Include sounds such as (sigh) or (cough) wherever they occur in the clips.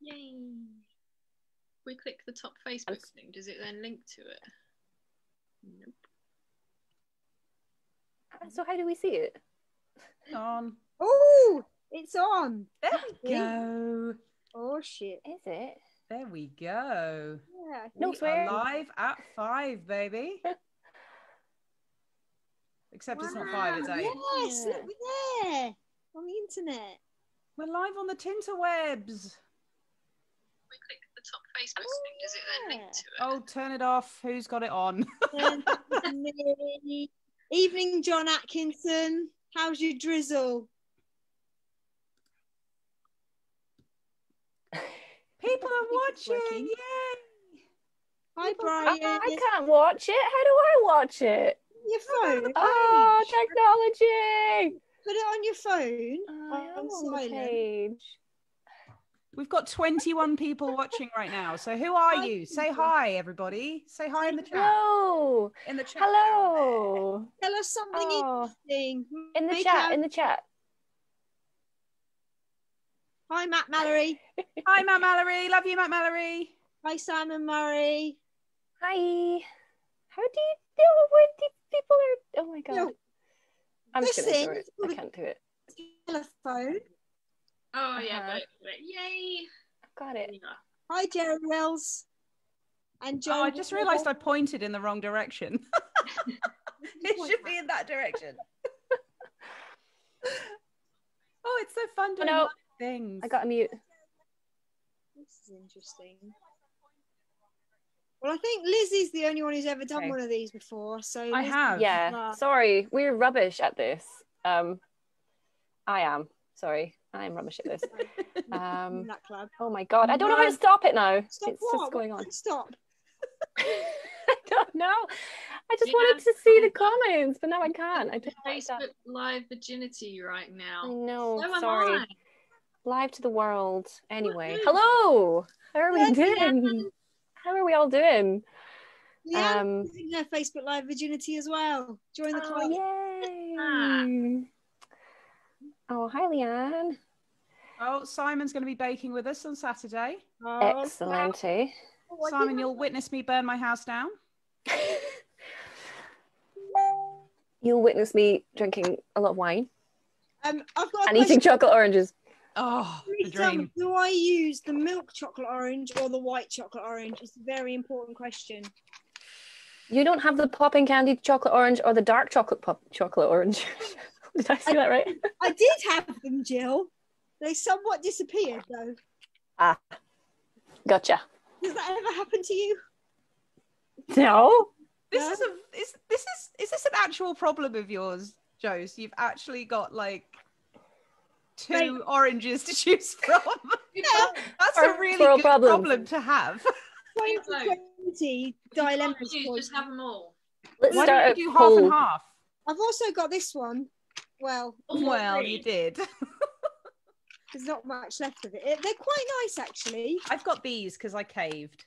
Yay! We click the top Facebook thing. Does it then link to it? Nope. Uh, so how do we see it? On. Oh, it's on. There we go. Oh shit. Is it? There we go. Yeah. No we swearing. are live at five, baby. Except it's not five, it's eight. Yes, Yeah. look, we're there on the internet. We're live on the Tinterwebs. We click the top Facebook oh, thing. Does it then link to it? Oh, turn it off. Who's got it on? (laughs) And me. Evening, John Atkinson. How's your drizzle? People are watching. working. Yay! Hi, I, Brian. I can't watch it. How do I watch it? Your phone. Oh, technology! Put it on your phone. I am on oh, on silent. page. We've got 21 people watching right now. So who are Hi, you? Say hi, everybody. Say hi in the chat. Hello. In the chat. Hello. Tell us something Oh, interesting. in the Make chat. out- In the chat. Hi, Matt Mallory. Hi, Matt Mallory. Love you, Matt Mallory. Hi, Simon Murray. Hi. How do you deal with these people? Are oh my god. No. I'm just gonna Listen, it. I can't do it. Telephone. Oh yeah, Uh-huh. got it, got it. Yay! Got it. Yeah. Hi, Jerry Wells. And Joe. Oh, I just realised I pointed in the wrong direction. (laughs) it should be in that direction. (laughs) oh, it's so fun doing no. things. I got a mute. This is interesting. Well, I think Lzi's the only one who's ever done Okay. one of these before. So I Lzi- have. Yeah. Ah. Sorry, we're rubbish at this. Um, I am. Sorry, I am rubbish at this. (laughs) (laughs) Um, Black Club. oh my god, I don't know how to stop it now. Stop it's what? just going on. Stop. (laughs) I don't know. I just Yeah, wanted to see the comments, but now I can't. I don't like. Facebook live virginity right I now. know. So sorry. Live to the world. Anyway, hello. How are we Yes, doing? How are we all doing? Yeah, Um, is in her Facebook Live virginity as well. Join the Oh, club. yay! Oh, hi, Leanne. Oh, Simon's going to be baking with us on Saturday. Oh, Excellent. eh? wow. I Simon, didn't- you'll witness me burn my house down. (laughs) You'll witness me drinking a lot of wine Um, I've got a and eating chocolate oranges. Oh, the me, dream. Do I use the milk chocolate orange or the white chocolate orange? It's a very important question. You don't have the popping candy chocolate orange or the dark chocolate pop chocolate orange. (laughs) Did I say that right? (laughs) I did have them, Gill. They somewhat disappeared, though. Ah, gotcha. Does that ever happen to you? No. This No? is a is this is is this an actual problem of yours, Joes? You've actually got like two Right. oranges to choose from. (laughs) yeah. (laughs) That's a First really good problems. problem to have. (laughs) 2020 dilemmas. You just have them all. Let's Why start don't a you do half poll. and half? I've also got this one. Well, oh, Well, you did. there's not much left of it. It- They're quite nice, actually. I've got these because I caved.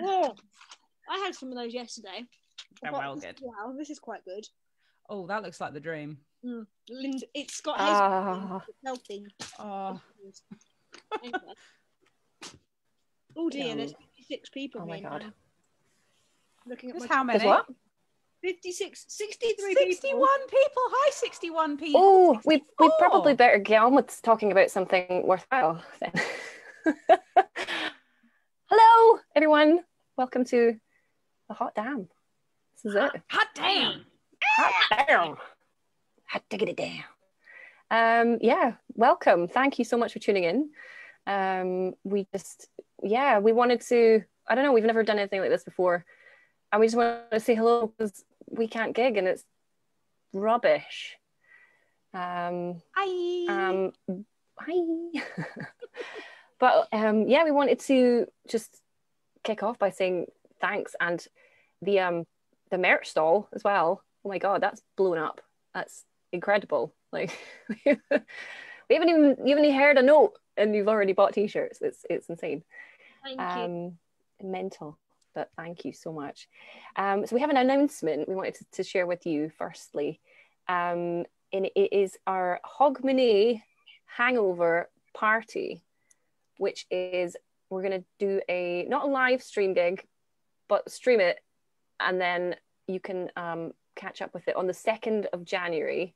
Oh, I had some of those yesterday. They're But well good. Wow, this is quite good. Oh, that looks like the dream. Mm. Lind- it's got hazelnut, it's healthy. Oh, Anyway. Oh dear, Yum. there's 56 people Oh my god. now. Looking at there's my how many? There's what? 56, 63 61 people. people. Hi, 61 people. Oh, we we probably better get on with talking about something worthwhile then. (laughs) Hello, everyone. Welcome to the hot damn. This is it. Hot damn. Hot damn. Hot diggity damn. Um, yeah, welcome. Thank you so much for tuning in. Um, we just, yeah, we wanted to. I don't know. We've never done anything like this before, and we just want to say hello because we can't gig and it's rubbish. Um, Hi. um, hi. (laughs) but um, yeah, we wanted to just kick off by saying thanks and the um the merch stall as well. Oh my god, that's blown up. That's incredible. Like (laughs) we haven't even you haven't even heard a note and you've already bought t-shirts. It's it's insane. Thank you. Um, mental. But thank you so much. Um, so we have an announcement we wanted to, to share with you. Firstly, um, and it is our Hogmanay Hangover party. which is we're gonna do a not a live stream gig, but stream it, and then you can um, catch up with it on the second of January.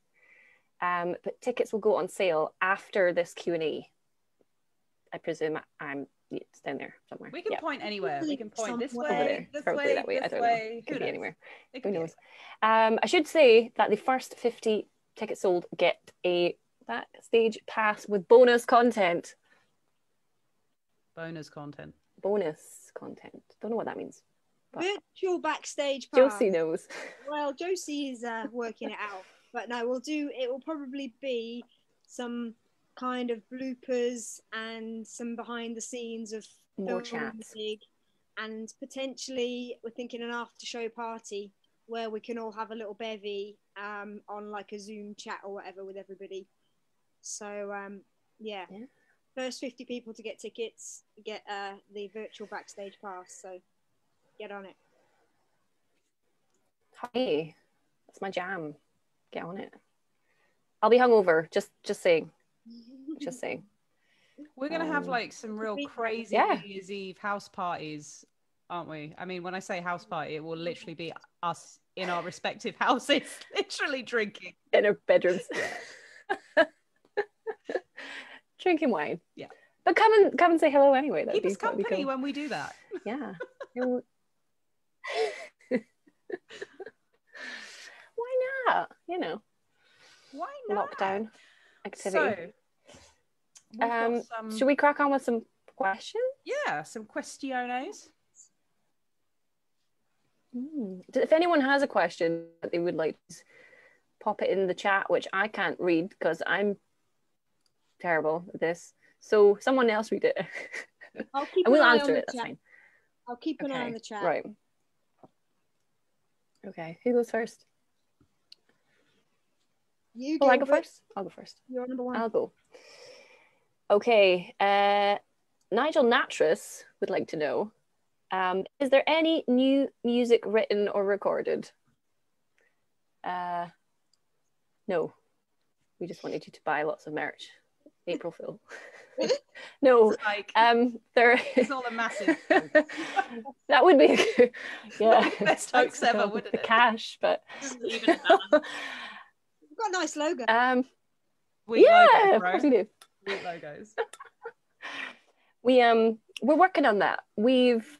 Um, but tickets will go on sale after this Q and A. I presume I'm it's down there somewhere. We can Yeah. point anywhere. We can point this way, this Probably way, that way. I this don't know. Could Who be anywhere. It Who could be knows? Um, I should say that the first 50 tickets sold get a backstage pass with bonus content. Bonus content. Bonus content. Don't know what that means. Virtual backstage pass. Josie knows. Well, Josie is uh, working it out, but no, we'll do. It will probably be some kind of bloopers and some behind the scenes of More filming the chats. gig, and potentially we're thinking an after show party where we can all have a little bevy um, on like a Zoom chat or whatever with everybody. So um, yeah. Yeah. First 50 people to get tickets get uh, the virtual backstage pass. So get on it. Hi, that's my jam. Get on it. I'll be hungover. Just, just saying. Just saying. (laughs) We're gonna have Um, like some real crazy Yeah. New Year's Eve house parties, aren't we? I mean, when I say house party, it will literally be us in our respective (laughs) houses, (laughs) literally drinking. In our bedrooms. Drinking wine. Yeah. But come and come and say hello anyway. That'd Keep be, us company cool. when we do that. Yeah. You- You know, Why not? lockdown activity. So, um, some, should we crack on with some questions? yeah, some questiones. Hmm. If anyone has a question that they would like to pop it in the chat, which I can't read because I'm terrible at this. So someone else read it. (laughs) I'll keep and we'll answer it. That's fine. I'll keep an eye on the chat. Right. Okay. Who goes first? You Oh, I go first. I'll go first. You're number one. I'll go. Okay. Uh, Nigel Natras would like to know um, Is there any new music written or recorded? Uh, no. We just wanted you to buy lots of merch. April Fool. (laughs) no. It's like Um, there. it's (laughs) not a massive. (laughs) that would be, yeah. the best hoax ever, wouldn't the it? cash, but Doesn't even a balance. You've got a nice logo. um, Sweet yeah, logo, of course we do. Sweet logos. (laughs) we um we're working on that we've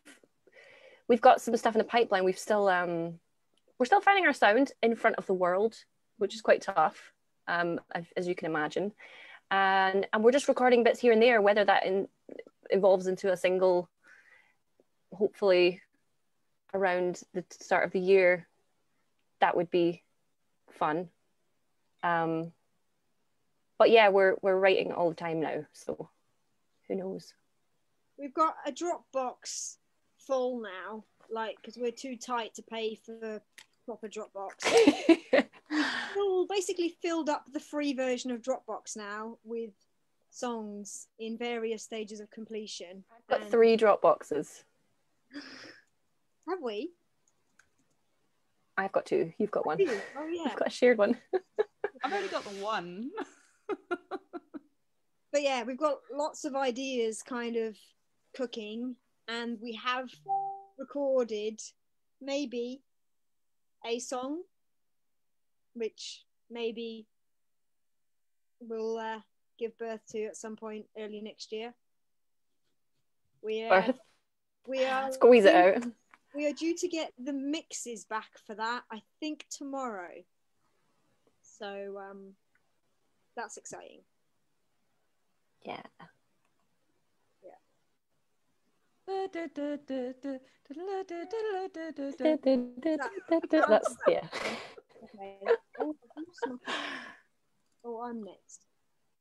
we've got some stuff in the pipeline we've still um we're still finding our sound in front of the world which is quite tough um as, as you can imagine and and we're just recording bits here and there whether that in, evolves into a single hopefully around the start of the year that would be fun um but yeah we're we're writing all the time now so who knows We've got a Dropbox full now, like because we're too tight to pay for proper Dropbox. (laughs) Full, basically filled up the free version of Dropbox now with songs in various stages of completion. got And- three Dropboxes. (gasps) Have we? i've got two you've got one? Oh yeah. (laughs) i've got a shared one (laughs) I've only got the one. (laughs) but yeah, we've got lots of ideas kind of cooking, and we have recorded maybe a song, which maybe we'll uh, give birth to at some point early next year. We are, Birth. we are (sighs) squeeze it out we are due to get the mixes back for that. I think tomorrow. So um, that's exciting. yeah that's (laughs) yeah Okay. Oh, who's not- oh, I'm next.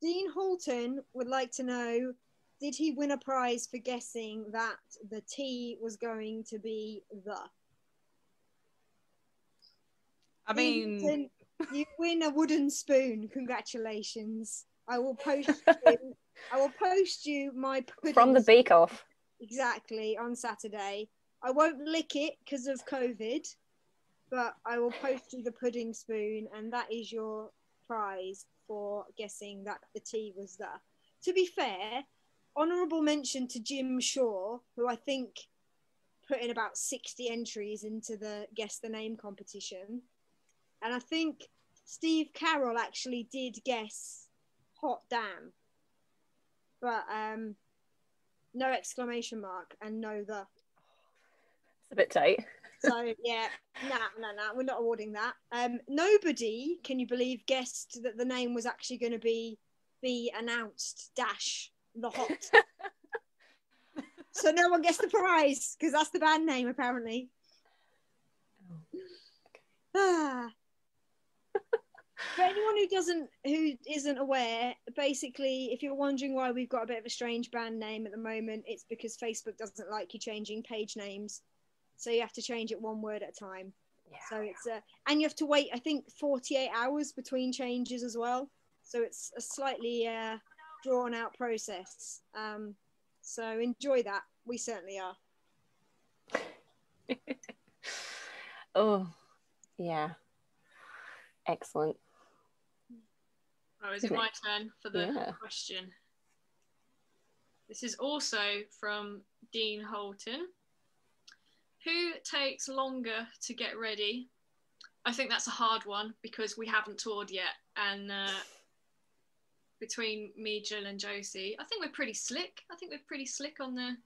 Dean Halton would like to know Did he win a prize for guessing that the T was going to be the? I mean, Halton, you win a wooden spoon. Congratulations. I will post (laughs) you. I will post you my pudding from the bake off exactly on Saturday. I won't lick it because of COVID, but I will post you the pudding spoon, and that is your prize for guessing that the tea was there. To be fair, honourable mention to Jim Shaw, who I think put in about 60 entries into the Guess the Name competition. And I think Steve Carroll actually did guess Hot Damn. But um, no exclamation mark and no the. It's a bit tight. So yeah, nah, nah, nah, we're not awarding that. Um, nobody, can you believe, guessed that the name was actually going to be be announced. Dash the hot. (laughs) so no one gets the prize because that's the band name apparently. Ah. For anyone who doesn't, who isn't aware, basically, if you're wondering why we've got a bit of a strange band name at the moment, it's because Facebook doesn't like you changing page names, so you have to change it one word at a time. Yeah. So it's uh, and you have to wait, I think, 48 hours between changes as well. So it's a slightly uh, drawn out process. Um, so enjoy that. We certainly are. (laughs) oh, yeah. Excellent. Oh, is it my turn for the Yeah. question? This is also from Dean Holton. Who takes longer to get ready? I think that's a hard one because we haven't toured yet, and uh, between me, Gill, and Josie, I think we're pretty slick. I think we're pretty slick on the,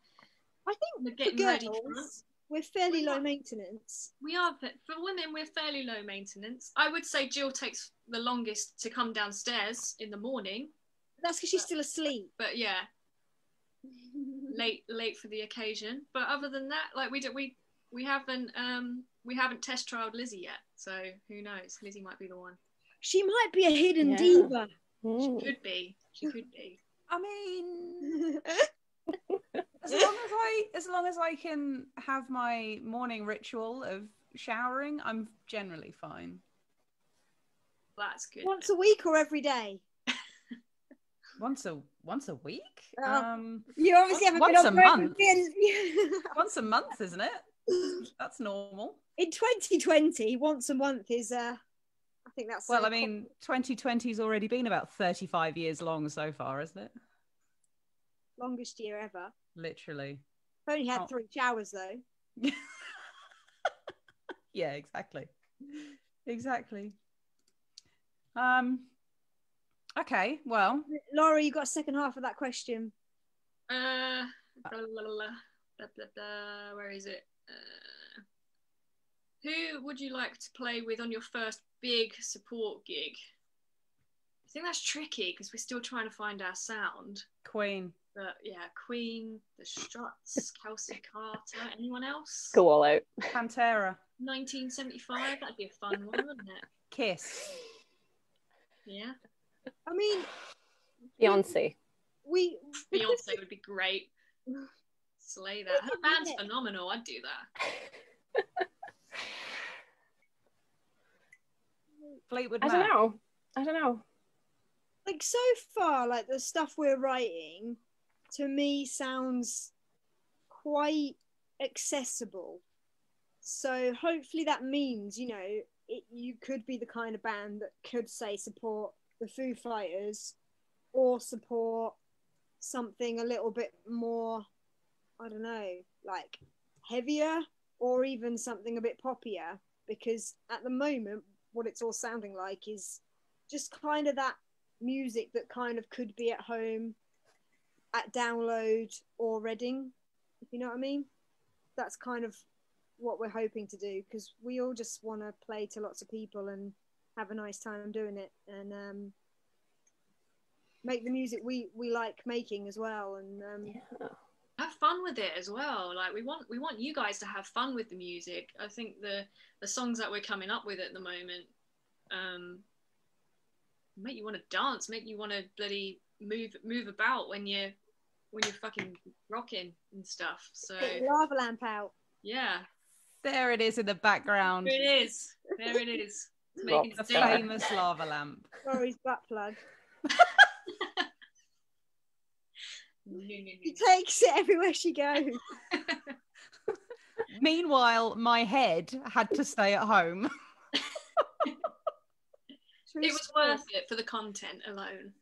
I on the think getting for ready front. Girls, we're fairly low maintenance. We are for women. We're fairly low maintenance. I would say Gill takes the longest to come downstairs in the morning, That's because she's still asleep. but yeah, late late for the occasion. But other than that, like we do, we we haven't um we haven't test trialed Lzi yet. So who knows? Lzi might be the one. She might be a hidden Yeah. diva. Mm. She could be. She could be. I mean, (laughs) as long as I as long as I can have my morning ritual of showering, I'm generally fine. That's good. Once a week or every day? (laughs) Once a once a week? Oh. Um You obviously haven't Once been a month. break- (laughs) once a month, isn't it? That's normal. In 2020, once a month is uh I think that's Well, I mean, 2020's already been about 35 years long so far, isn't it? longest year ever. Literally. I've only had Oh. three showers though. (laughs) yeah, exactly. Exactly. Um okay, well, Laura, you got a second half of that question. Uh, blah, blah, blah, blah, blah, blah, blah. Where is it? Uh, who would you like to play with on your first big support gig? I think that's tricky because we're still trying to find our sound. Queen. But yeah, Queen, The Struts, Kelsy Karter, anyone else? Go all out. Pantera. 1975, that'd be a fun one, wouldn't it? Kiss. Yeah, I mean, Beyonce. we because Beyonce would be great. Slay that. Her band's phenomenal. I'd do that. Fleetwood I don't know. I don't know. like so far, like the stuff we're writing, to me sounds quite accessible. So hopefully that means you know it, you could be the kind of band that could say support the Foo Fighters, or support something a little bit more, I don't know, like heavier, or even something a bit poppier. Because at the moment, what it's all sounding like is just kind of that music that kind of could be at home at download or Reading, if you know what I mean. That's kind of what we're hoping to do because we all just want to play to lots of people and have a nice time doing it and um, make the music we, we like making as well. And um, Yeah. have fun with it as well like we want we want you guys to have fun with the music i think the the songs that we're coming up with at the moment um make you want to dance make you want to bloody move move about when you're when you're fucking rocking and stuff so get lava lamp out. yeah There it is in the background. there it is there it is (laughs) It's making The it star. sing. famous lava lamp. (laughs) Sorry, butt plug. No, (laughs) no, She takes it everywhere she goes. Meanwhile, my head had to stay at home. It was worth it for the content alone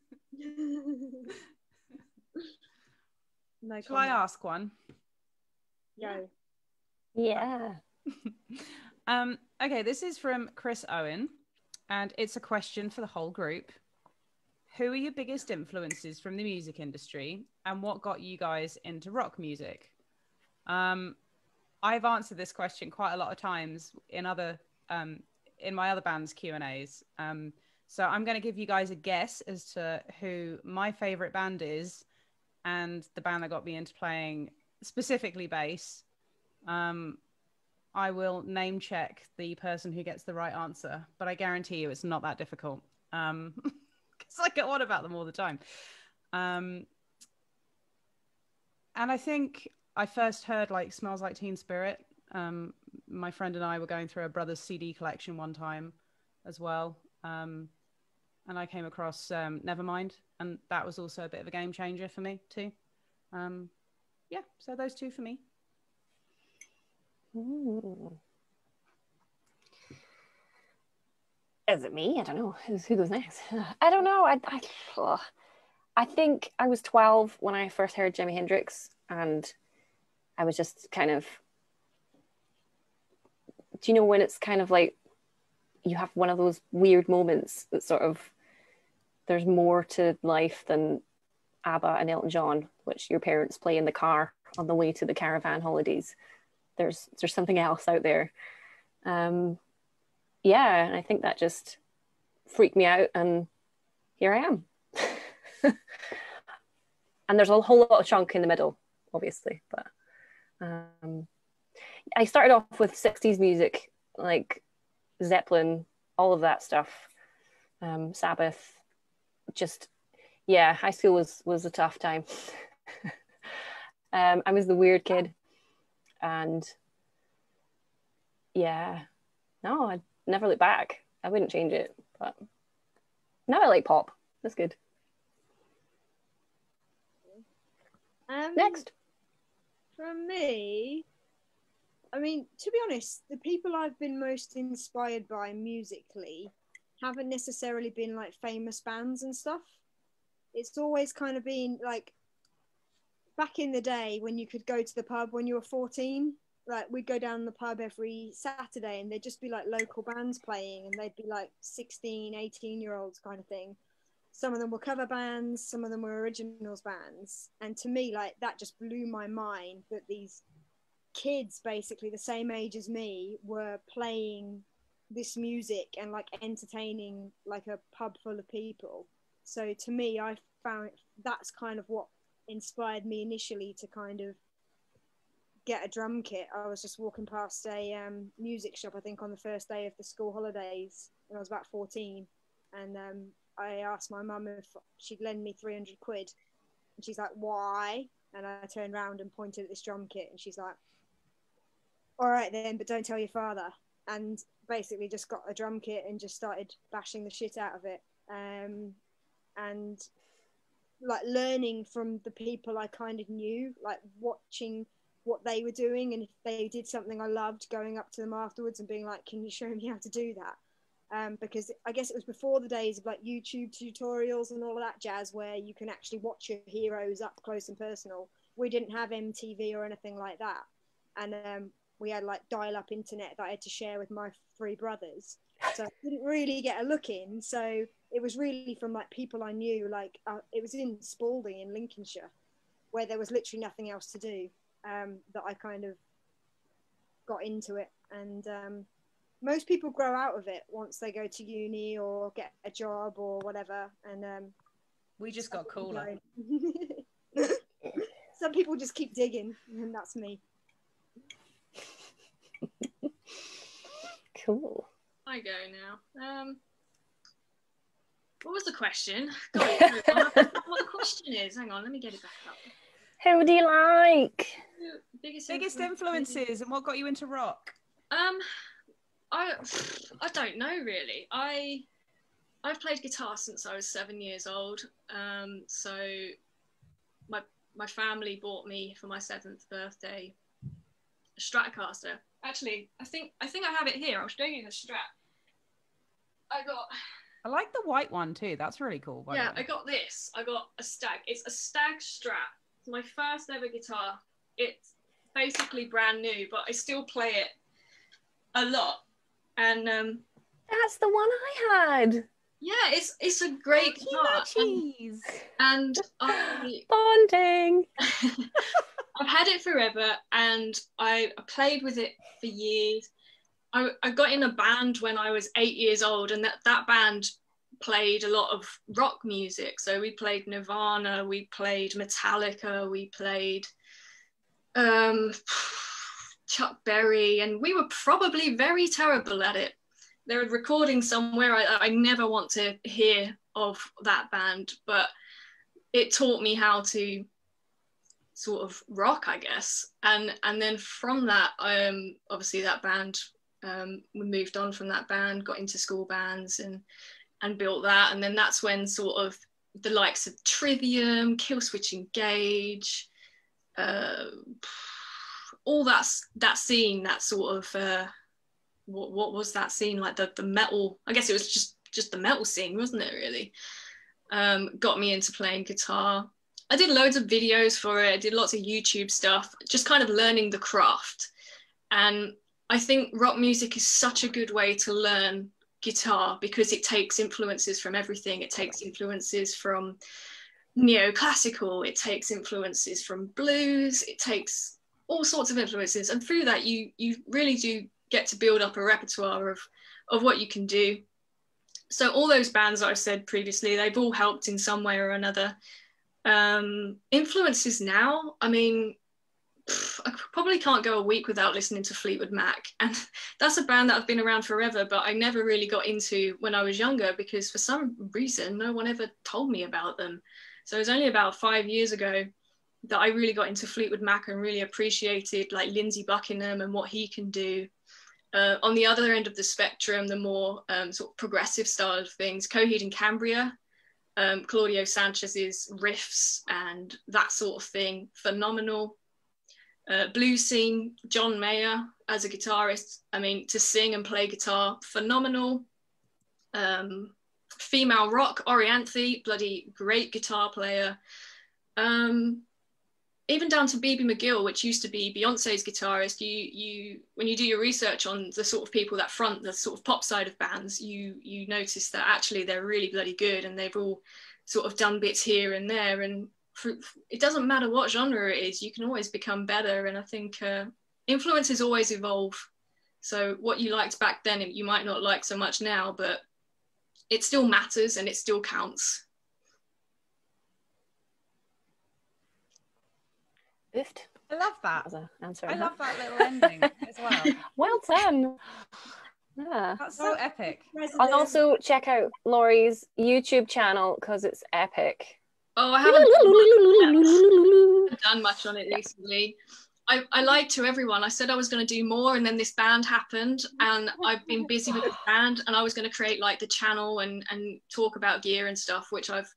No Shall I ask one? Go. Yeah. (laughs) Um, okay, this is from Chris Owen, and it's a question for the whole group. Who are your biggest influences from the music industry, and what got you guys into rock music? Um, I've answered this question quite a lot of times in other um, in my other band's Q and A's. Um, so I'm going to give you guys a guess as to who my favorite band is, and the band that got me into playing specifically bass. Um, I will name check the person who gets the right answer, but I guarantee you it's not that difficult. Um, (laughs) because I get on about them all the time. Um, and I think I first heard like "Smells Like Teen Spirit." Um, my friend and I were going through a brother's CD collection one time, as well, um, and I came across um, Nevermind, and that was also a bit of a game changer for me too. Um, yeah, so those two for me. Ooh. Is it me? I don't know. Who goes next? (sighs) I don't know. I, I, ugh. I think I was 12 when I first heard Jimi Hendrix, and I was just kind of. Do you know when it's kind of like you have one of those weird moments that sort of there's more to life than ABBA and Elton John, which your parents play in the car on the way to the caravan holidays. There's there's something else out there. Um yeah and i think that just freaked me out and here i am. (laughs) And there's a whole lot of chunk in the middle obviously but um i started off with 60s music like zeppelin all of that stuff um sabbath just yeah high school was was a tough time. (laughs) Um i was the weird kid and yeah no i'd never look back. I wouldn't change it but now i like pop. That's good. Um, next. From me, I mean, to be honest, the people I've been most inspired by musically haven't necessarily been like famous bands and stuff. It's always kind of been like back in the day when you could go to the pub when you were 14. Like we'd go down the pub every Saturday and there'd just be like local bands playing and they'd be like 16, 18 year olds kind of thing some of them were cover bands some of them were originals bands and to me like that just blew my mind that these kids basically the same age as me were playing this music and like entertaining like a pub full of people so to me i found that's kind of what inspired me initially to kind of get a drum kit i was just walking past a um, music shop i think on the first day of the school holidays when i was about 14 and um, I asked my mum if she'd lend me 300 quid. And she's like, why? And I turned around and pointed at this drum kit. And she's like, all right then, but don't tell your father. And basically just got a drum kit and just started bashing the shit out of it. Um, and like learning from the people I kind of knew, like watching what they were doing. And if they did something I loved, going up to them afterwards and being like, can you show me how to do that? um, because I guess it was before the days of like YouTube tutorials and all of that jazz where you can actually watch your heroes up close and personal. We didn't have MTV or anything like that, and um, we had like dial-up internet that I had to share with my three brothers. So I didn't really get a look in. So it was really from like people I knew. Like uh, it was in Spalding in Lincolnshire, where there was literally nothing else to do. Um, that I kind of got into it and. Um, most people grow out of it once they go to uni or get a job or whatever and um We just got cooler. (laughs) some people just keep digging and that's me cool I go now. Um, what was the question? (laughs) God, I don't know what the question is? Hang on, let me get it back up. who do you like Biggest, Biggest influence- influences and what got you into rock? Um, I I don't know really. I I've played guitar since I was seven years old. Um, so my my family bought me for my seventh birthday a Stratocaster. Actually, I think I think I have it here. I'll show you the strap. I got I like the white one too. That's really cool. By yeah, the I got this. I got a stag. It's a Stagg Strat. my first ever guitar. It's basically brand new, but I still play it a lot. And um, That's the one I had. yeah, it's it's a great guitar. And, Cheese. and I (gasps) Bonding. (laughs) I've had it forever and I played with it for years. I, I got in a band when I was eight years old, and that, that band played a lot of rock music. So we played Nirvana, we played Metallica, we played um, Chuck Berry, and we were probably very terrible at it. There are recordings somewhere I, I never want to hear of that band, but it taught me how to sort of rock, I guess. And and then from that, um, obviously that band, um, we moved on from that band, got into school bands and and built that. And then that's when sort of the likes of Trivium, Killswitch Engage, uh, all that that scene, that sort of uh, what what was that scene like the the metal? I guess it was just just the metal scene, wasn't it? Really, um, got me into playing guitar. I did loads of videos for it. I did lots of YouTube stuff, just kind of learning the craft. And I think rock music is such a good way to learn guitar because it takes influences from everything. It takes influences from neoclassical, it takes influences from blues, it takes all sorts of influences. And through that, you you really do get to build up a repertoire of, of what you can do. So all those bands that I've said previously, they've all helped in some way or another um influences now i mean i probably can't go a week without listening to fleetwood mac. (laughs) And that's a band that i've been around forever but i never really got into when i was younger because for some reason no one ever told me about them. So it was only about five years ago that i really got into fleetwood mac and really appreciated like lindsey buckingham and what he can do. Uh, on the other end of the spectrum the more um, sort of progressive style of things coheed and cambria um, Claudio Sanchez's riffs and that sort of thing, phenomenal. Uh, blues scene, John Mayer as a guitarist, I mean, to sing and play guitar, phenomenal. Um, female rock, Orianthi, bloody great guitar player. Um, even down to Bibi McGill, which used to be Beyonce's guitarist, you you when you do your research on the sort of people that front the sort of pop side of bands, you you notice that actually they're really bloody good and they've all sort of done bits here and there. And for, it doesn't matter what genre it is, you can always become better. And I think uh, influences always evolve. So what you liked back then, you might not like so much now, but it still matters and it still counts. Oofed. I love that. That answer. I on love that little ending as well. (laughs) Well done. Yeah. That's so epic. President. And also check out Laurie's YouTube channel because it's epic. Oh, I haven't haven't done much on it recently. I, I lied to everyone. I said I was going to do more, and then this band happened, and I've been busy with the band, and I was going to create like the channel and and talk about gear and stuff, which I've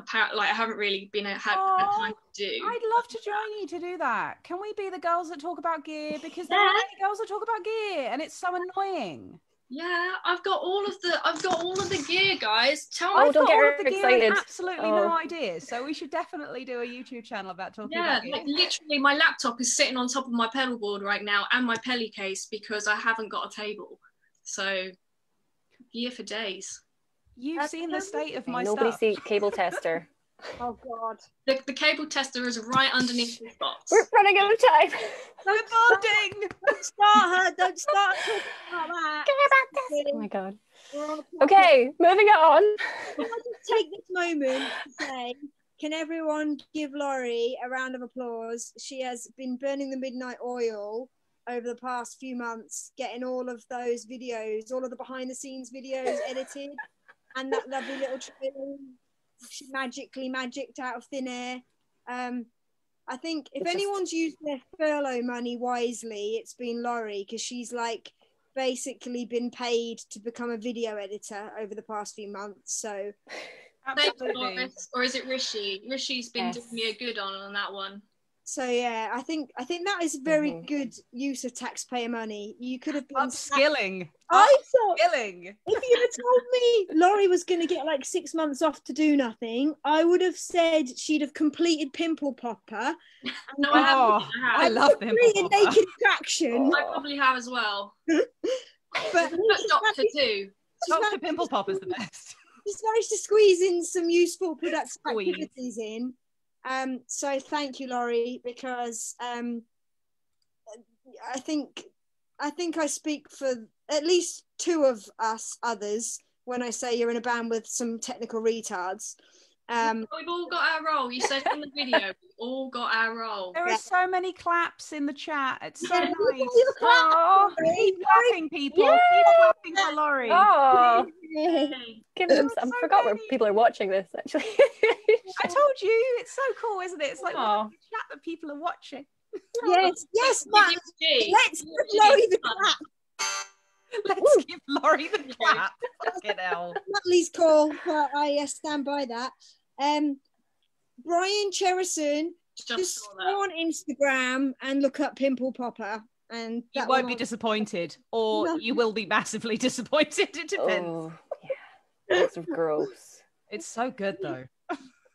apparently like I haven't really been had, had time to do. I'd love to join you to do that. Can we be the girls that talk about gear? Because there Yeah. are girls that talk about gear, and it's so annoying. Yeah, I've got all of the I've got all of the gear, guys. Tell Oh, me. I've don't got get all of the gear and absolutely Oh. no ideas. So we should definitely do a YouTube channel about talking Yeah, about like literally, my laptop is sitting on top of my pedal board right now and my pelly case because I haven't got a table. So, gear for days. You've That's seen the state of my Nobody stuff. see cable tester. (laughs) Oh God. The, the cable tester is right underneath the box. We're running out of time. We're bonding. Don't start her. Don't start talking about that. Oh my god. We're on a podcast. Okay, moving on. Can I just take this moment to say, can everyone give Laurie a round of applause? She has been burning the midnight oil over the past few months, getting all of those videos, all of the behind the scenes videos edited, and that lovely little trailer she magically magicked out of thin air. Um, I think if It's just- anyone's used their furlough money wisely, it's been Laurie because she's like basically been paid to become a video editor over the past few months. So Absolutely. Or is it Rishi? Rishi's been Yes. doing me a good on on that one. So yeah, I think I think that is very Mhm. good use of taxpayer money. You could have been. Upskilling. I thought Upskilling. if you had told me Laurie was going to get like six months off to do nothing, I would have said she'd have completed Pimple Popper. No, I haven't. Oh, I I have. love them. completed Naked Attraction. I probably have as well. (laughs) But But Doctor too. Doctor Pimple Popper's the best. just managed to squeeze in some useful productive activities in. Um, so thank you, Laurie, because um, I think I think I speak for at least two of us others when I say you're in a band with some technical retards. Um, (laughs) We've all got our role. You said in the video, (laughs) we've all got our role. There are so many claps in the chat. It's so nice. leave a clap. Oh, Keep clapping, people. Yay. Keep clapping for Laurie. (laughs) oh give them. That's I so forgot where many. people are watching this actually. I told you. It's so cool, isn't it? It's like Aw. the chat that people are watching. yes, yes, Matt. Let's give give Laurie the clap. Let's give Laurie the clap. Fucking hell. Nutley's call, but I uh, stand by that. Um, Brian Cherison, Just just go on Instagram and look up Pimple Popper, and You won't will be answer- disappointed, or No. you will be massively (laughs) disappointed. It depends. oh, yeah. That's gross. It's so good though.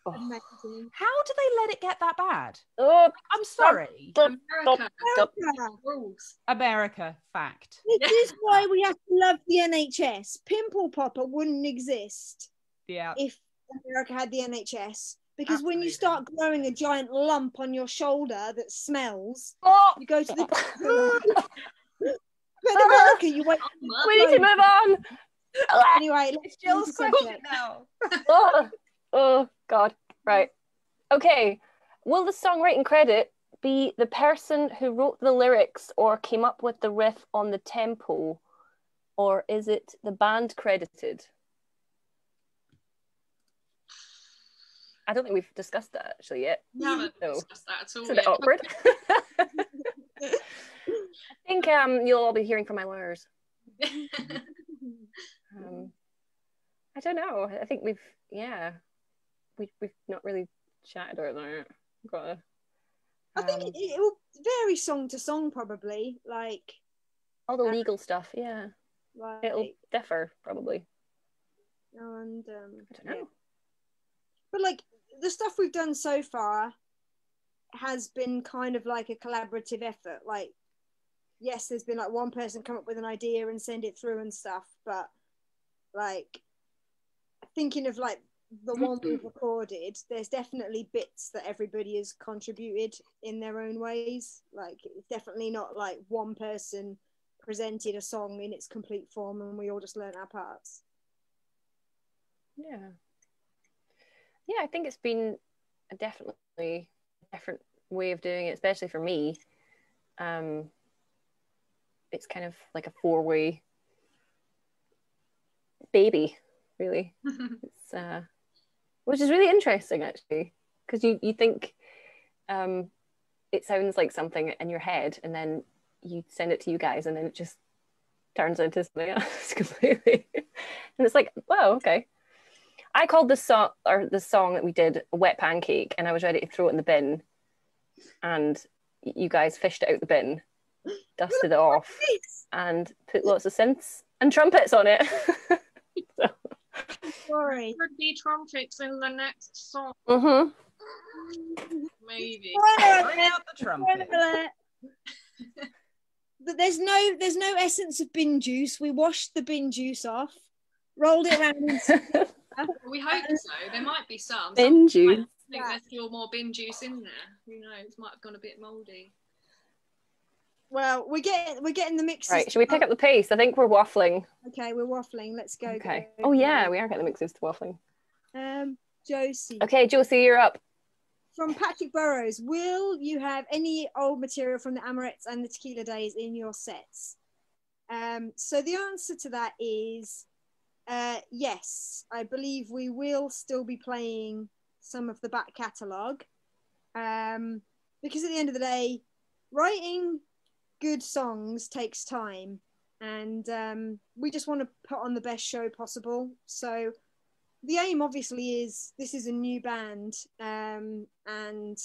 Oh, How do they let it get that bad? oh I'm sorry. stop, America stop. America, rules. America, fact. This is why we have to love the NHS. Pimple Popper wouldn't exist Yeah. if America had the NHS. Because when you start growing a giant lump on your shoulder that smells, Oh, you go to the doctor. (laughs) but in America, you wait. (laughs) we need to move on. (laughs) Anyway, let's It's Gill's question now. oh, oh God. Right. Okay. Will the songwriting credit be the person who wrote the lyrics or came up with the riff on the tempo, or is it the band credited? I don't think we've discussed that actually yet. We haven't No. discussed that at all. It's a bit awkward. (laughs) I think um, you'll all be hearing from my lawyers. (laughs) Um, I don't know. I think we've yeah, we we've not really chatted about that. Got a, I think um, it, it will vary song to song, probably. Like, all the legal stuff. Yeah, like, it'll differ probably. and um, I don't know. yeah. But like the stuff we've done so far has been kind of like a collaborative effort. Like, yes, there's been like one person come up with an idea and send it through and stuff, but like thinking of like the mm-hmm. one we've recorded, there's definitely bits that everybody has contributed in their own ways. Like, it's definitely not like one person presented a song in its complete form and we all just learn our parts. Yeah, yeah. I think it's been a definitely different way of doing it, especially for me. Um, it's kind of like a four-way baby, really. (laughs) it's uh which is really interesting actually because you you think um it sounds like something in your head and then you send it to you guys and then it just turns into something (laughs) else completely and it's like wow okay i called this song or the song that we did a wet pancake and i was ready to throw it in the bin and you guys fished it out the bin dusted it off and put lots of synths and trumpets on it (laughs) so, Sorry. Could be trumpets in the next song, mhm. maybe. Bring out the trumpet. But there's no there's no essence of bin juice. We washed the bin juice off, rolled it around in (laughs) We hope so. There might be some. bin Some juice might think there's still more bin juice in there. Who knows? Might have gone a bit mouldy. Well, we're getting we're getting the mixes. Right, should we pick up the pace? I think we're waffling. Okay, we're waffling. Let's go. Okay. go, Oh yeah, we are getting the mixes to waffling. Um, Josie Okay, Josie, you're up. from Patrick Burrows. Will you have any old material from the Amorettes and the Tequila Days in your sets? Um, so the answer to that is uh, yes. I believe we will still be playing some of the back catalogue um, because at the end of the day, writing good songs takes time, and um, we just want to put on the best show possible. So the aim obviously is this is a new band um, and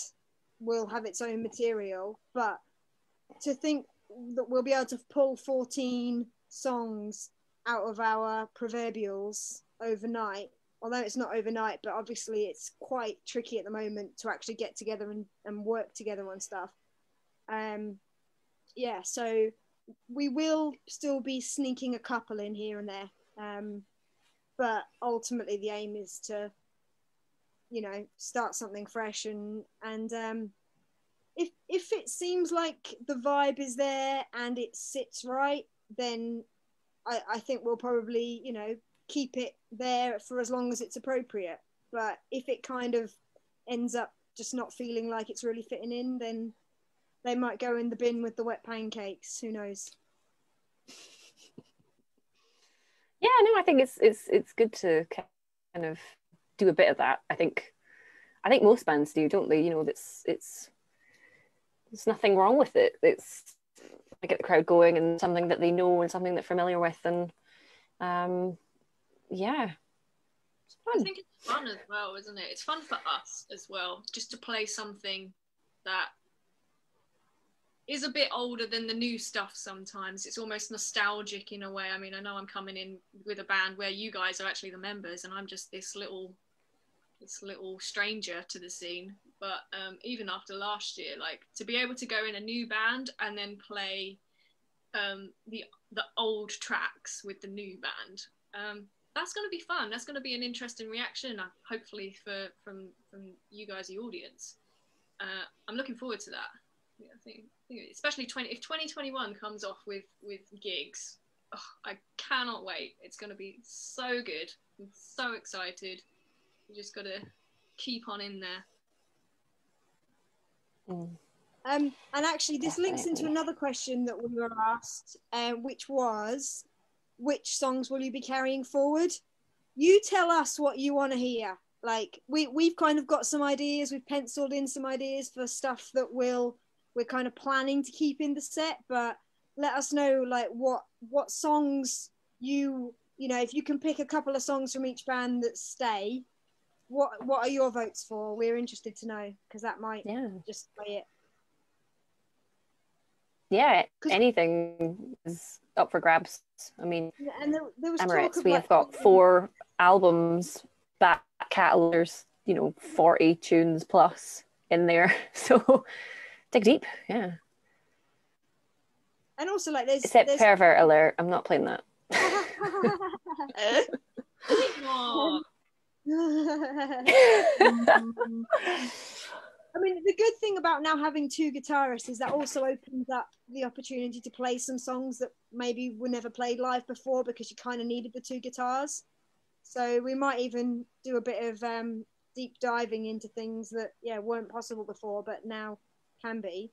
will have its own material. But to think that we'll be able to pull 14 songs out of our proverbials overnight, although it's not overnight, but obviously it's quite tricky at the moment to actually get together and, and work together on stuff. Um, yeah, so we will still be sneaking a couple in here and there. Um, but ultimately the aim is to you know start something fresh and and um if if it seems like the vibe is there and it sits right then i i think we'll probably you know keep it there for as long as it's appropriate. But if it kind of ends up just not feeling like it's really fitting in then they might go in the bin with the wet pancakes. Who knows? (laughs) Yeah no i think it's it's it's good to kind of do a bit of that. I think i think most bands do don't they? You know that's it's there's nothing wrong with it. It's to get the crowd going and something that they know and something they're familiar with and um yeah it's fun. I think it's fun as well, isn't it? It's fun for us as well, just to play something that is a bit older than the new stuff sometimes. It's almost nostalgic in a way. I mean, I know I'm coming in with a band where you guys are actually the members and I'm just this little this little stranger to the scene. But um, even after last year, like to be able to go in a new band and then play um, the the old tracks with the new band, um, that's going to be fun. That's going to be an interesting reaction, uh, hopefully for from from you guys, the audience. Uh, I'm looking forward to that. Yeah, I think, I think especially 20 if 2021 comes off with with gigs, oh, I cannot wait. It's going to be so good. I'm so excited. You just got to keep on in there. Mm. Um, and actually, this links into another question that we were asked, um, which was, which songs will you be carrying forward? You tell us what you want to hear. Like we we've kind of got some ideas. We've penciled in some ideas for stuff that will we're kind of planning to keep in the set. But let us know like what what songs you you know if you can pick a couple of songs from each band that stay. What what are your votes for? We're interested to know because that might yeah. just play it. yeah 'Cause- anything is up for grabs. I mean And there, there was talk Amorettes of we like, have got four albums back catalogers you know 40 tunes plus in there. (laughs) So dig deep yeah. And also like there's, except there's pervert alert i'm not playing that (laughs) (laughs) I mean, the good thing about now having two guitarists is that also opens up the opportunity to play some songs that maybe were never played live before because you kind of needed the two guitars. So we might even do a bit of um, deep diving into things that yeah weren't possible before, but now can be.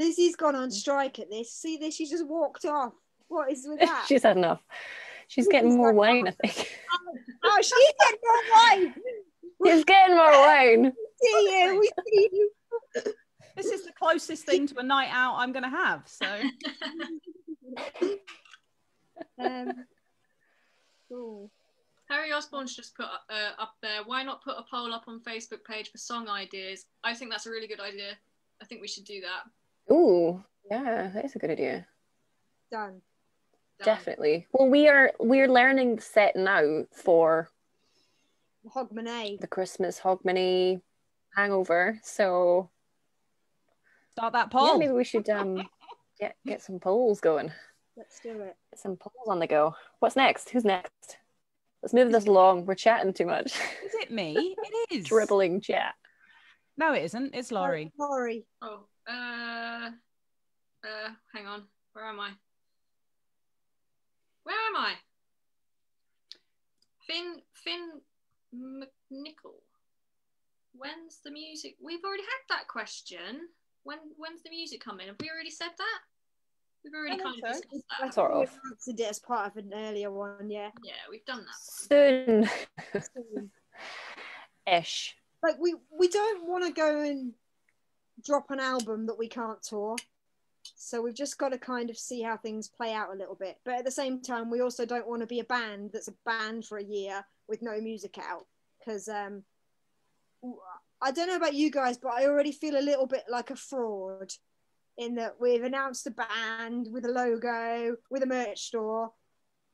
Lzi's gone on strike at this. See this? She just walked off. What is with (laughs) that? she's had enough she's getting more wine i think oh, she's getting more wine. (laughs) she's getting more wine (laughs) See you. We see you. This is the closest thing to a night out I'm going to have. So (laughs) Um, cool. Harry Osborne's just put uh, up there. Why not put a poll up on Facebook page for song ideas? I think that's a really good idea. I think we should do that. Ooh, yeah that is a good idea Done. Done. definitely well we are we're learning the set now for Hogmanay. the christmas hogmanay hangover so start that poll. yeah poll. maybe we should um (laughs) get get some polls going Let's do it. Get some polls on the go. What's next? Who's next? Let's move this along. We're chatting too much. Is it me? (laughs) It is. Dribbling chat. No, it isn't. It's Laurie. Laurie. Oh, uh, uh, hang on. Where am I? Where am I? Finn, Finn McNichol. When's the music? We've already had that question. When, when's the music coming? Have we already said that? We've already I kind think of discussed I that. Sort think of. we answered it as part of an earlier one, yeah. Yeah, we've done that. Soon (laughs) ish. Like we we don't want to go and drop an album that we can't tour. So we've just got to kind of see how things play out a little bit. But at the same time, we also don't want to be a band that's a band for a year with no music out because um, I don't know about you guys, but I already feel a little bit like a fraud in that we've announced a band with a logo, with a merch store,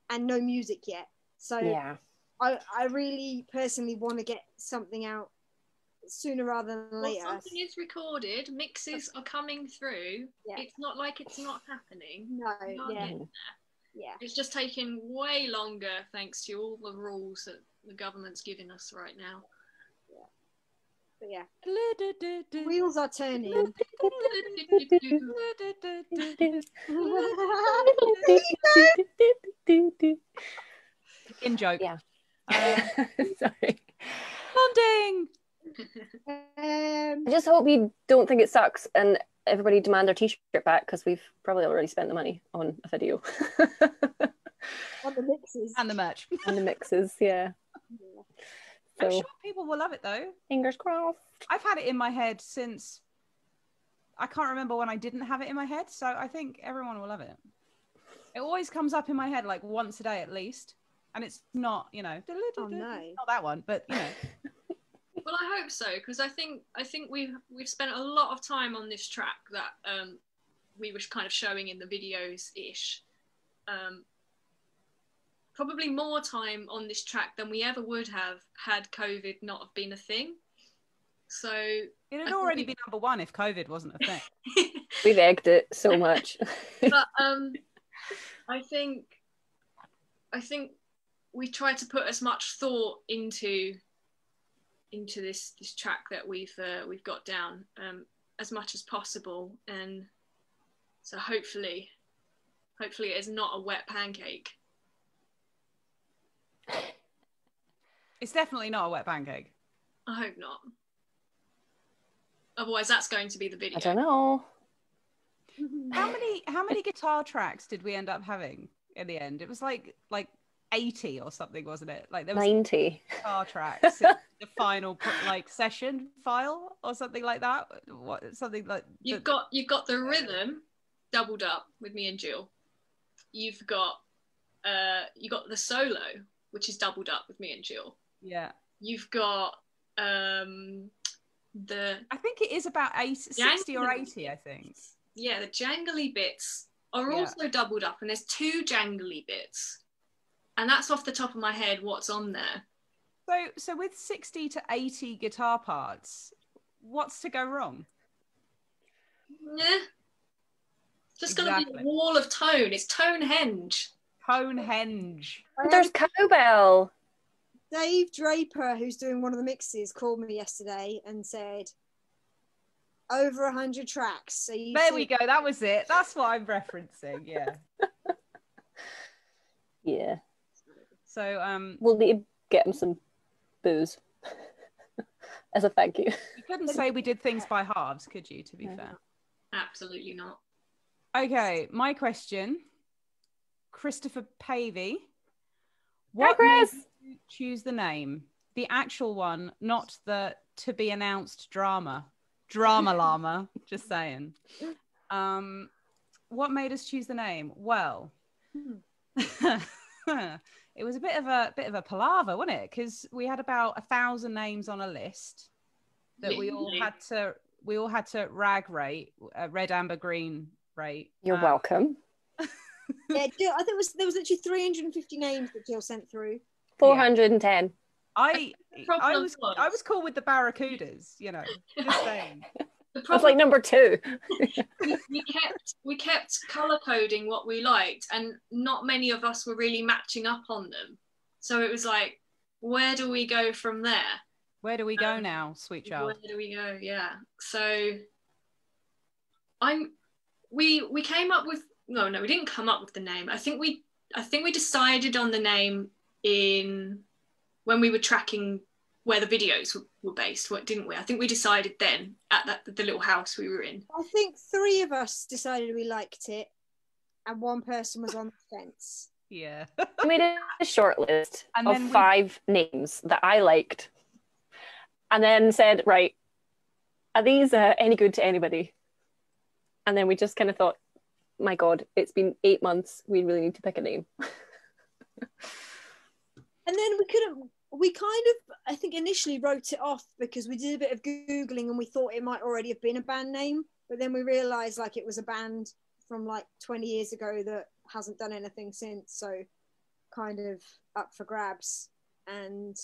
and no music yet. So Yeah. I, I really personally want to get something out sooner rather than Well, later. something is recorded. Mixes are coming through. Yeah. It's not like it's not happening. No, We yeah, yeah. It's just taking way longer thanks to all the rules that the government's giving us right now. But yeah, wheels are turning. In joke. Yeah. Uh, Sorry. bonding. Um, I just hope you don't think it sucks and everybody demand their t-shirt back because we've probably already spent the money on a video (laughs) on the mixes. And the merch. and the mixes. Yeah. I'm sure people will love it though. fingers crossed. I've had it in my head since I can't remember when I didn't have it in my head, so I think everyone will love it. It always comes up in my head like once a day at least, and it's not, you know, Oh, no. not that one, but you know, (laughs) Well, I hope so because I think I think we've we've spent a lot of time on this track that um, we were kind of showing in the videos ish. Um, probably more time on this track than we ever would have had COVID not have been a thing. So it had already we- been number one if COVID wasn't a thing. (laughs) We've egged it so (laughs) much. but (laughs) um, I think I think we try to put as much thought into into this this track that we've uh, we've got down um, as much as possible, and so hopefully, hopefully, it is not a wet pancake. It's definitely not a wet pancake. I hope not. Otherwise, that's going to be the video. I don't know. How many how many guitar tracks did we end up having in the end? It was like like 80 or something, wasn't it? Like there was 90. car tracks (laughs) the final like session file or something like that. What something like You've the- got you've got the rhythm doubled up with me and Gill. You've got uh you got the solo, which is doubled up with me and Gill. yeah. You've got um the I think it is about eight, 60 or 80, I think. yeah the jangly bits are Yeah. also doubled up, and there's two jangly bits, and that's off the top of my head what's on there. So so with 60 to 80 guitar parts, what's to go wrong? Yeah, it's just gonna be a wall of tone. It's tone henge. Tonehenge. There's cowbell. Dave Draper, who's doing one of the mixes, called me yesterday and said over a hundred tracks. So you There see- we go. That was it. That's what I'm referencing. Yeah. (laughs) Yeah. So um We'll need to get him some booze (laughs) as a thank you. you couldn't say we did things by halves, could you, to be No. fair? Absolutely not. Okay, my question. Christopher Pavey. Hi, What Chris. made you choose the name? The actual one, not the to be announced drama. Drama llama, (laughs) just saying. Um what made us choose the name? Well, (laughs) it was a bit of a bit of a palaver, wasn't it? Because we had about a thousand names on a list that we all had to we all had to rag rate, uh, red, amber, green rate. You're Um, welcome. (laughs) Yeah, I think it was there was actually 350 names that Gill sent through. 410. I I was was- I was cool with the barracudas, you know. Just saying. (laughs) The That's problem like number two. we, we kept we kept color coding what we liked, and not many of us were really matching up on them. So it was like, where do we go from there? Where do we go Um, now, sweet child? Where do we go? Yeah. So I'm we we came up with no no we didn't come up with the name. I think we I think we decided on the name in when we were tracking where the videos were, were based, what didn't we? I think we decided then at that the little house we were in. I think three of us decided we liked it, and one person was on the fence. Yeah. I made a short list (laughs) And of we- five names that I liked, and then said, "Right, are these uh, any good to anybody?" And then we just kind of thought, "My God, it's been eight months. We really need to pick a name." (laughs) And then we couldn't we kind of I think initially wrote it off because we did a bit of googling and we thought it might already have been a band name, but then we realized like it was a band from like 20 years ago that hasn't done anything since, so kind of up for grabs. And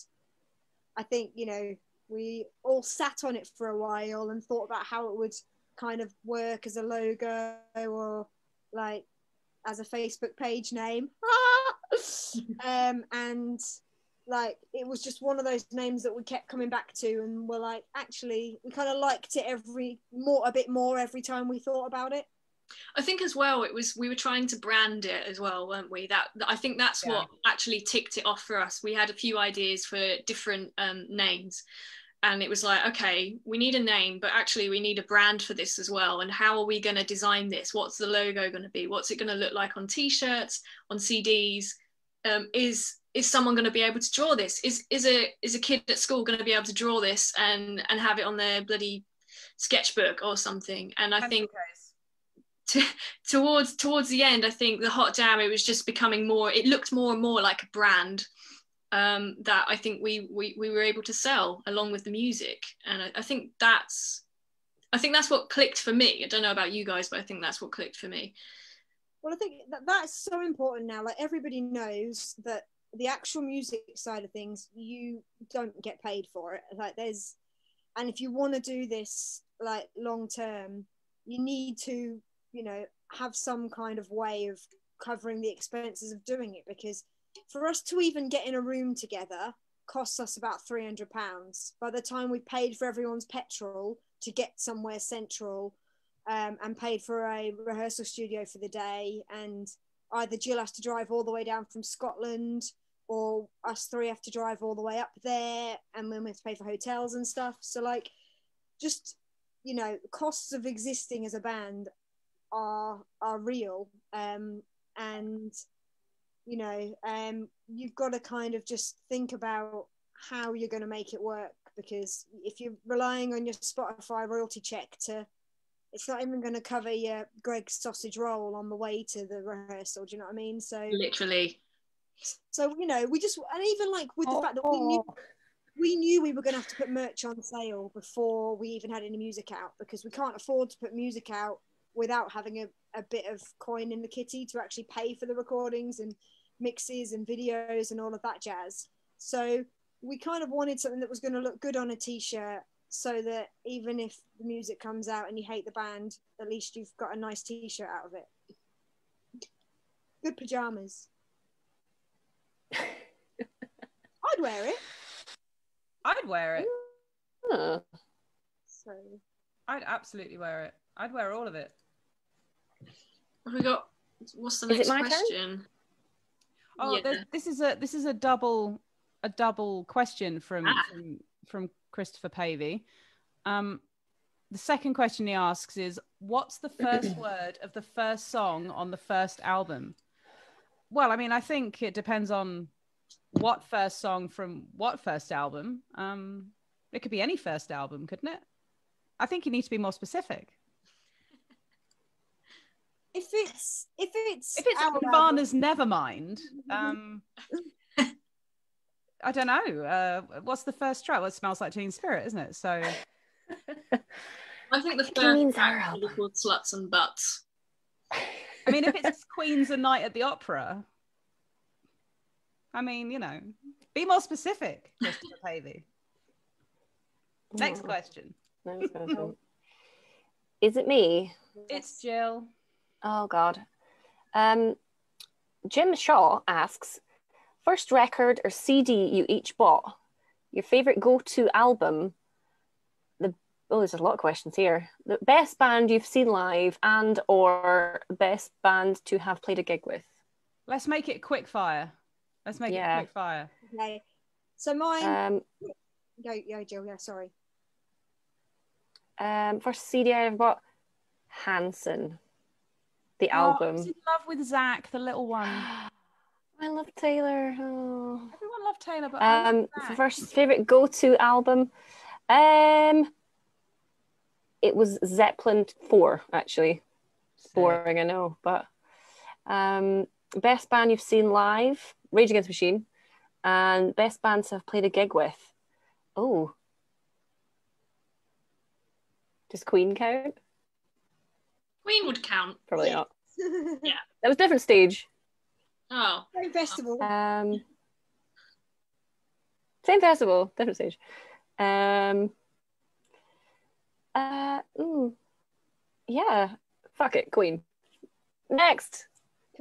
I think you know we all sat on it for a while and thought about how it would kind of work as a logo or like as a Facebook page name. (laughs) um, and like it was just one of those names that we kept coming back to and we're like actually we kind of liked it every more a bit more every time we thought about it I think as well it was we were trying to brand it as well, weren't we? That I think that's Yeah. what actually ticked it off for us. We had a few ideas for different um, names, and it was like, okay, we need a name, but actually we need a brand for this as well. And how are we going to design this? What's the logo going to be? What's it going to look like on T-shirts, on CDs? Um, is is someone going to be able to draw this? Is is a is a kid at school going to be able to draw this and and have it on their bloody sketchbook or something? And I think to, (laughs) towards towards the end, I think the Hot Damn it was just becoming more. It looked more and more like a brand um, that I think we, we we were able to sell along with the music, and I, I think that's I think that's what clicked for me. I don't know about you guys, but I think that's what clicked for me. well i think that that's so important now like everybody knows that the actual music side of things you don't get paid for it like there's and if you want to do this like long term you need to you know have some kind of way of covering the expenses of doing it because for us to even get in a room together costs us about 300 pounds by the time we paid for everyone's petrol to get somewhere central um, and paid for a rehearsal studio for the day. And either Gill has to drive all the way down from Scotland, or us three have to drive all the way up there, and then we have to pay for hotels and stuff. So, like, just you know, costs of existing as a band are are real, um, and you know, um, you've got to kind of just think about how you're going to make it work because if you're relying on your Spotify royalty check to it's not even going to cover your Greggs sausage roll on the way to the rehearsal. Do you know what I mean? So, Literally, so you know, we just and even like with the fact that we knew Oh, we knew we were going to have to put merch on sale before we even had any music out because we can't afford to put music out without having a, a bit of coin in the kitty to actually pay for the recordings and mixes and videos and all of that jazz. So we kind of wanted something that was going to look good on a t-shirt so that even if the music comes out and you hate the band, at least you've got a nice t-shirt out of it. Good pajamas. (laughs) I'd wear it. I'd wear it. huh. So I'd absolutely wear it. I'd wear all of it. have we got? What's the Is next my turn? question? Oh, Yeah. this is a this is a double a double question from Ah. from, from Christopher Pavey. Um, the second question he asks is, "What's the first (clears throat) word of the first song on the first album?" Well, I mean, I think it depends on what first song from what first album. Um, it could be any first album, couldn't it? I think you need to be more specific. if it's if it's If it's our album- Nirvana's Nevermind, um, (laughs) I don't know. Uh, what's the first track? Well, it smells like Teen Spirit, isn't it? So (laughs) I think the think he means first our track should be album. called Sluts and Butts. I mean, if (laughs) it's Queen's a Night at the Opera, I mean, you know, be more specific, Christopher Pavey. Next Oh, question. next question. (laughs) Is it me? It's Gill. Oh God. Um, Jim Shaw asks, first record or CD you each bought, your favorite go-to album, the oh, there's a lot of questions here. The best band you've seen live and or best band to have played a gig with. Let's make it quick fire. Let's make Yeah. it quick fire. Okay. So mine Um, go yeah, Gill, yeah, sorry. um, first CD I ever bought, Hanson, the Oh, I album. was in love with Zach, the little one. (gasps) (gasps) I love Taylor. Oh. Everyone loved Taylor, but Um, love first favorite go-to album, um, it was Zeppelin Four. Actually, Sick. boring, I know, but um, best band you've seen live, Rage Against the Machine, And best bands I've played a gig with. Oh. Does Queen count? Queen would count. Probably not. (laughs) Yeah. That was different stage. Oh, Same festival. Um, same festival, different stage. Um, uh, ooh, yeah, fuck it, Queen. Next,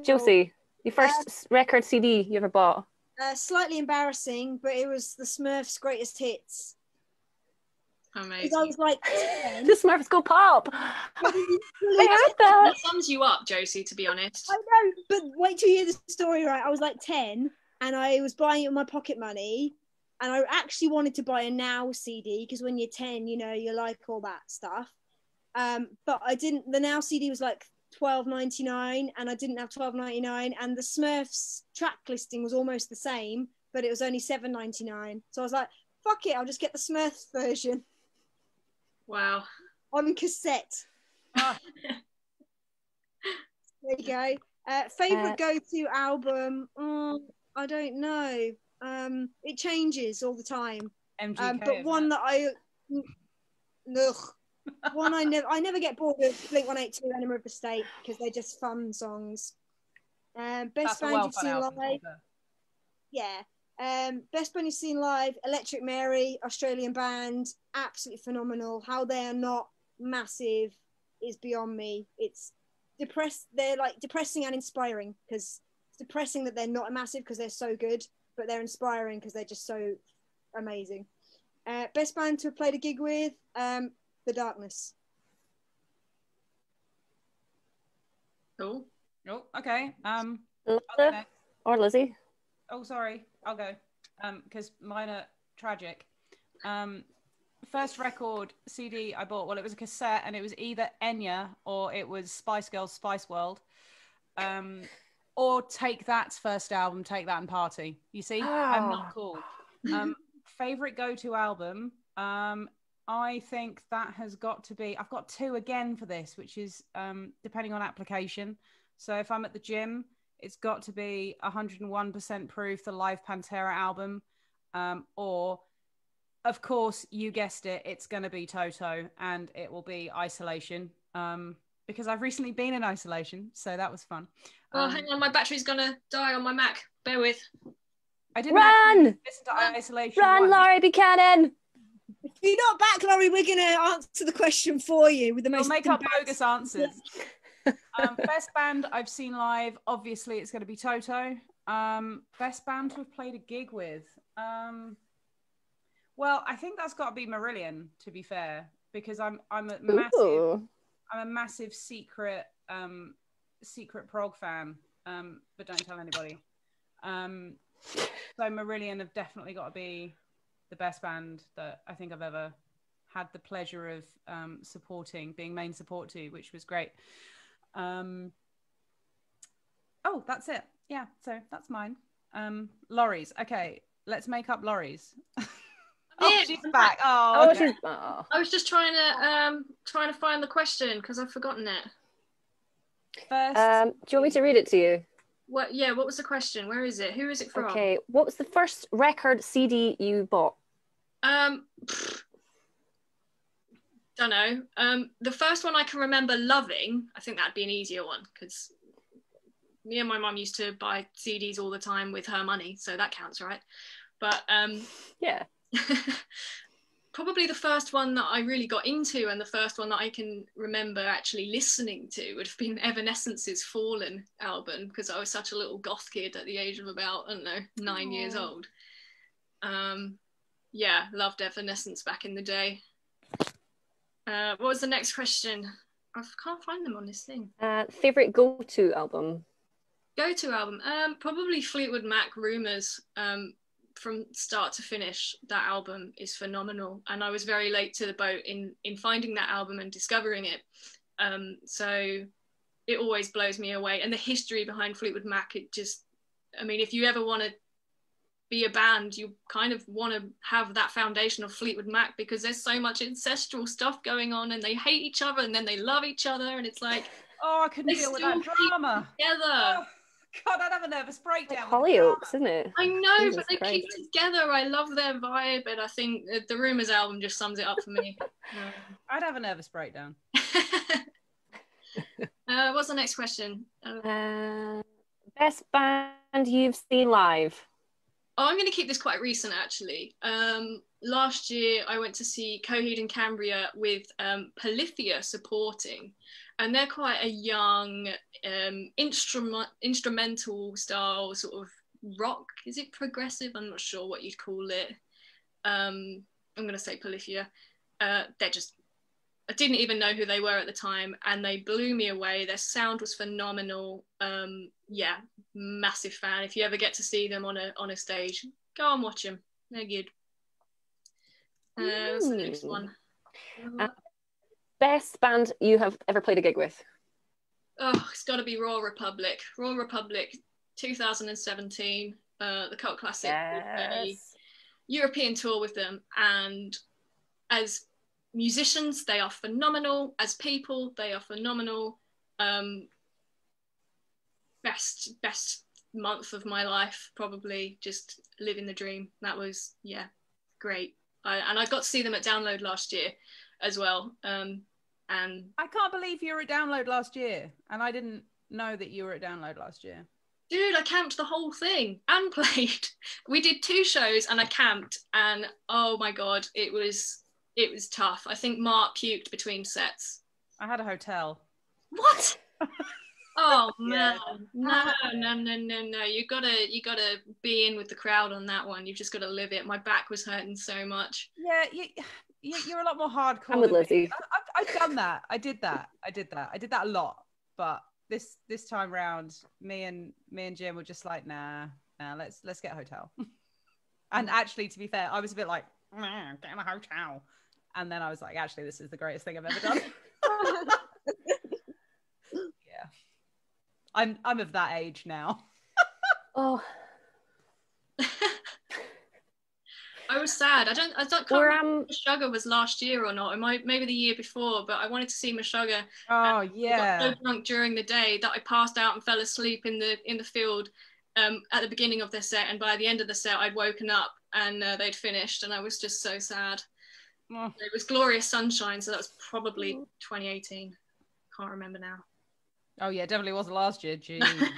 Josie, your first s- record CD you ever bought. Uh, slightly embarrassing, but it was the Smurfs' greatest hits. Because I was like 10. The Smurfs Go Pop. (laughs) (laughs) I heard that. That sums you up, Josie. To be honest. I know, but wait till you hear the story, right? I was like 10 and I was buying it with my pocket money. And I actually wanted to buy a Now CD because when you're 10, you know, you like all that stuff. Um, but I didn't, the Now CD was like twelve ninety nine, and I didn't have twelve ninety nine. And the Smurfs track listing was almost the same, but it was only seven ninety nine. So I was like, fuck it, I'll just get the Smurfs version Wow. on cassette. (laughs) Ah. There you go. Uh, favorite Uh, go-to album? Mm, I don't know. Um, it changes all the time. MGK. Um, but one that I, ugh, one I never, I never get bored of Blink One Eight Two, Enema of the State because they're just fun songs. Um, best That's band well you've seen live? Yeah. Um, best band you've seen live, Electric Mary, Australian band, absolutely phenomenal. How they are not massive is beyond me. It's depressed. They're like depressing and inspiring because it's depressing that they're not massive because they're so good, but they're inspiring because they're just so amazing. Uh, best band to have played a gig with, um, The Darkness. Cool. Oh, okay. Um, Linda I'll go next. or Lzi? Oh, sorry. I'll go. Um, because mine are tragic. Um, first record CD I bought. Well, it was a cassette, and it was either Enya or it was Spice Girls Spice World. Um, or Take That's first album, Take That and Party. You see, I'm Ah. not cool. Um, (laughs) favorite go-to album. Um, I think that has got to be. I've got two again for this, which is um, depending on application. So if I'm at the gym, it's got to be 101% proof the live Pantera album, um, or of course you guessed it, it's going to be Toto, and it will be Isolation. Um, because I've recently been in isolation, so that was fun. Well, Um, hang on, my battery's gonna die on my Mac. Bear with. I didn't Run! listen to Run! isolation. Run, once. Laurie Buchanan! If you're not back, Laurie, we're going to answer the question for you with the We'll most. make up bogus answers. (laughs) um, best band I've seen live, obviously it's going to be Toto. Um, best band to have played a gig with. Um, well, I think that's got to be Marillion. To be fair, because I'm I'm a massive Ooh. I'm a massive secret um, secret prog fan, um, but don't tell anybody. Um, so Marillion have definitely got to be the best band that I think I've ever had the pleasure of um, supporting, being main support to, which was great. Um, oh, that's it. Yeah, so that's mine. Um, Laurie's. Okay, let's make up Laurie's. (laughs) oh, Yeah, she's I'm back. Oh, Oh, okay. she's, oh. I was just trying to um trying to find the question because I've forgotten it. first. Um, do you want me to read it to you? What? Yeah. What was the question? Where is it? Who is it from? Okay. What was the first record CD you bought? Um. I don't know. Um, the first one I can remember loving, I think that'd be an easier one because me and my mum used to buy CDs all the time with her money, so that counts, right? But um, Yeah. (laughs) probably the first one that I really got into and the first one that I can remember actually listening to would have been Evanescence's Fallen album because I was such a little goth kid at the age of about, I don't know, nine years old. Um, yeah, loved Evanescence back in the day. Uh, what was the next question? I can't find them on this thing. Uh, favorite go-to album? Go to album. Um, probably Fleetwood Mac Rumors. Um, from start to finish, that album is phenomenal, and I was very late to the boat in in finding that album and discovering it. Um, so it always blows me away, and the history behind Fleetwood Mac. It just, I mean, if you ever want to be a band, you kind of want to have that foundation of Fleetwood Mac because there's so much ancestral stuff going on, and they hate each other, and then they love each other, and it's like oh, I couldn't they deal with that drama. together. Oh, God, I'd have a nervous breakdown. with Hollyoaks, isn't it? I know, Jesus but they keep together. I love their vibe, and I think the- the Rumors album just sums it up for me. (laughs) Um, I'd have a nervous breakdown. (laughs) uh, what's the next question? Uh, Uh, best band you've seen live? Oh, I'm going to keep this quite recent actually. Um, last year, I went to see Coheed and Cambria with um, Polyphia supporting, and they're quite a young um, instrument instrumental style sort of rock. Is it progressive? I'm not sure what you'd call it. Um, I'm going to say Polyphia. Uh, they're just I didn't even know who they were at the time, and they blew me away. Their sound was phenomenal. Um, yeah, massive fan. If you ever get to see them on a on a stage, go and watch them. They're good. Uh, what's the next one? Uh, Best band you have ever played a gig with? Oh, it's got to be Raw Republic. Raw Republic, 2017. Uh, the cult classic. a European tour with them, and as musicians, they are phenomenal. As people, they are phenomenal. Um, best best month of my life, probably just living the dream. That was yeah, great. I, and I got to see them at Download last year as well. Um, and I can't believe you were at Download last year, and I didn't know that you were at Download last year. dude, I camped the whole thing and (laughs) played. We did two shows and I camped, and oh my god, it was it was tough. I think Mark puked between sets. I had a hotel. What? (laughs) Oh man, Yeah. no, no, no, no, no! You gotta, you gotta be in with the crowd on that one. You've just gotta live it. My back was hurting so much. Yeah, you, (sighs) you, you're a lot more hardcore. I'm with. Lzi. I, I've, I've done that. I did that. I did that. I did that a lot. But this this time round, me and me and Jim were just like, nah, nah. Let's let's get a hotel. (laughs) and actually, to be fair, I was a bit like, nah, get in a hotel. And then I was like, actually, this is the greatest thing I've ever done. (laughs) yeah, I'm I'm of that age now. Oh, (laughs) I was sad. I don't, I don't. Can't we're remember um, if Meshuggah was last year or not. It might, maybe the year before. But I wanted to see Meshuggah. Oh I got yeah. so drunk during the day that I passed out and fell asleep in the in the field um, at the beginning of their set, and by the end of the set, I'd woken up and uh, they'd finished, and I was just so sad. Oh. It was Glorious Sunshine, so that was probably 2018. Can't remember now. Oh yeah, definitely wasn't last year. Jeez. (laughs)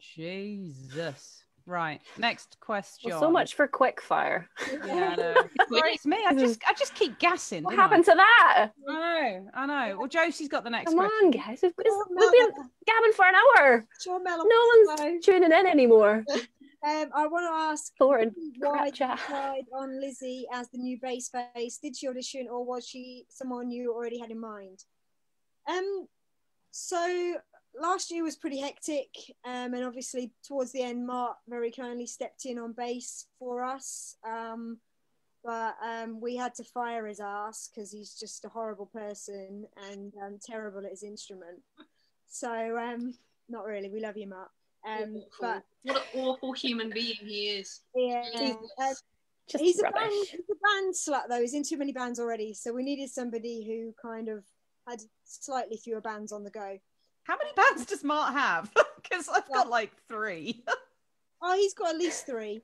Jesus. Right. Next question. well, so much for quick fire. Yeah, I know. (laughs) Sorry, it's me. I just I just keep gassing. What don't I? happened to that? I know, I know. Well, Josie's got the next Come question. on, guys. We've, Sure, we've been gabbing for an hour. Sure, No one's tuning in anymore. (laughs) Um, I want to ask Lauren, why you chat. on Lzi as the new bass face. Did she audition, or was she someone you already had in mind? Um, so last year was pretty hectic, um, and obviously towards the end, Mark very kindly stepped in on bass for us. Um, but um, we had to fire his ass because he's just a horrible person and um, terrible at his instrument. So um, not really. We love you, Mark. Um, Awful. but what an awful human being he is. yeah, Jesus. um, Just he's a band, he's a band slut though. He's in too many bands already, so we needed somebody who kind of had slightly fewer bands on the go. How many bands does Mart have? (laughs) Because I've got like three. (laughs) Oh, he's got at least three.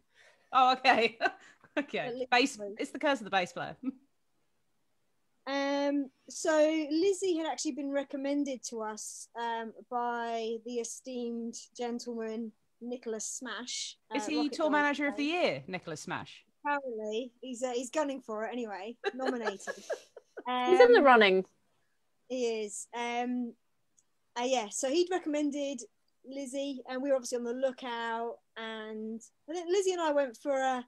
oh, okay. (laughs) Okay. Bass. three. It's the curse of the bass player. Um, so Lzi had actually been recommended to us um, by the esteemed gentleman Nicholas Smash. Is uh, he Rocket tour Dog manager of the year, Nicholas Smash? Apparently, he's uh, he's gunning for it anyway. (laughs) Nominated. He's in the Um, running. He is. Um, uh, yeah, so he'd recommended Lzi, and we were obviously on the lookout. And I think Lzi and I went for a, a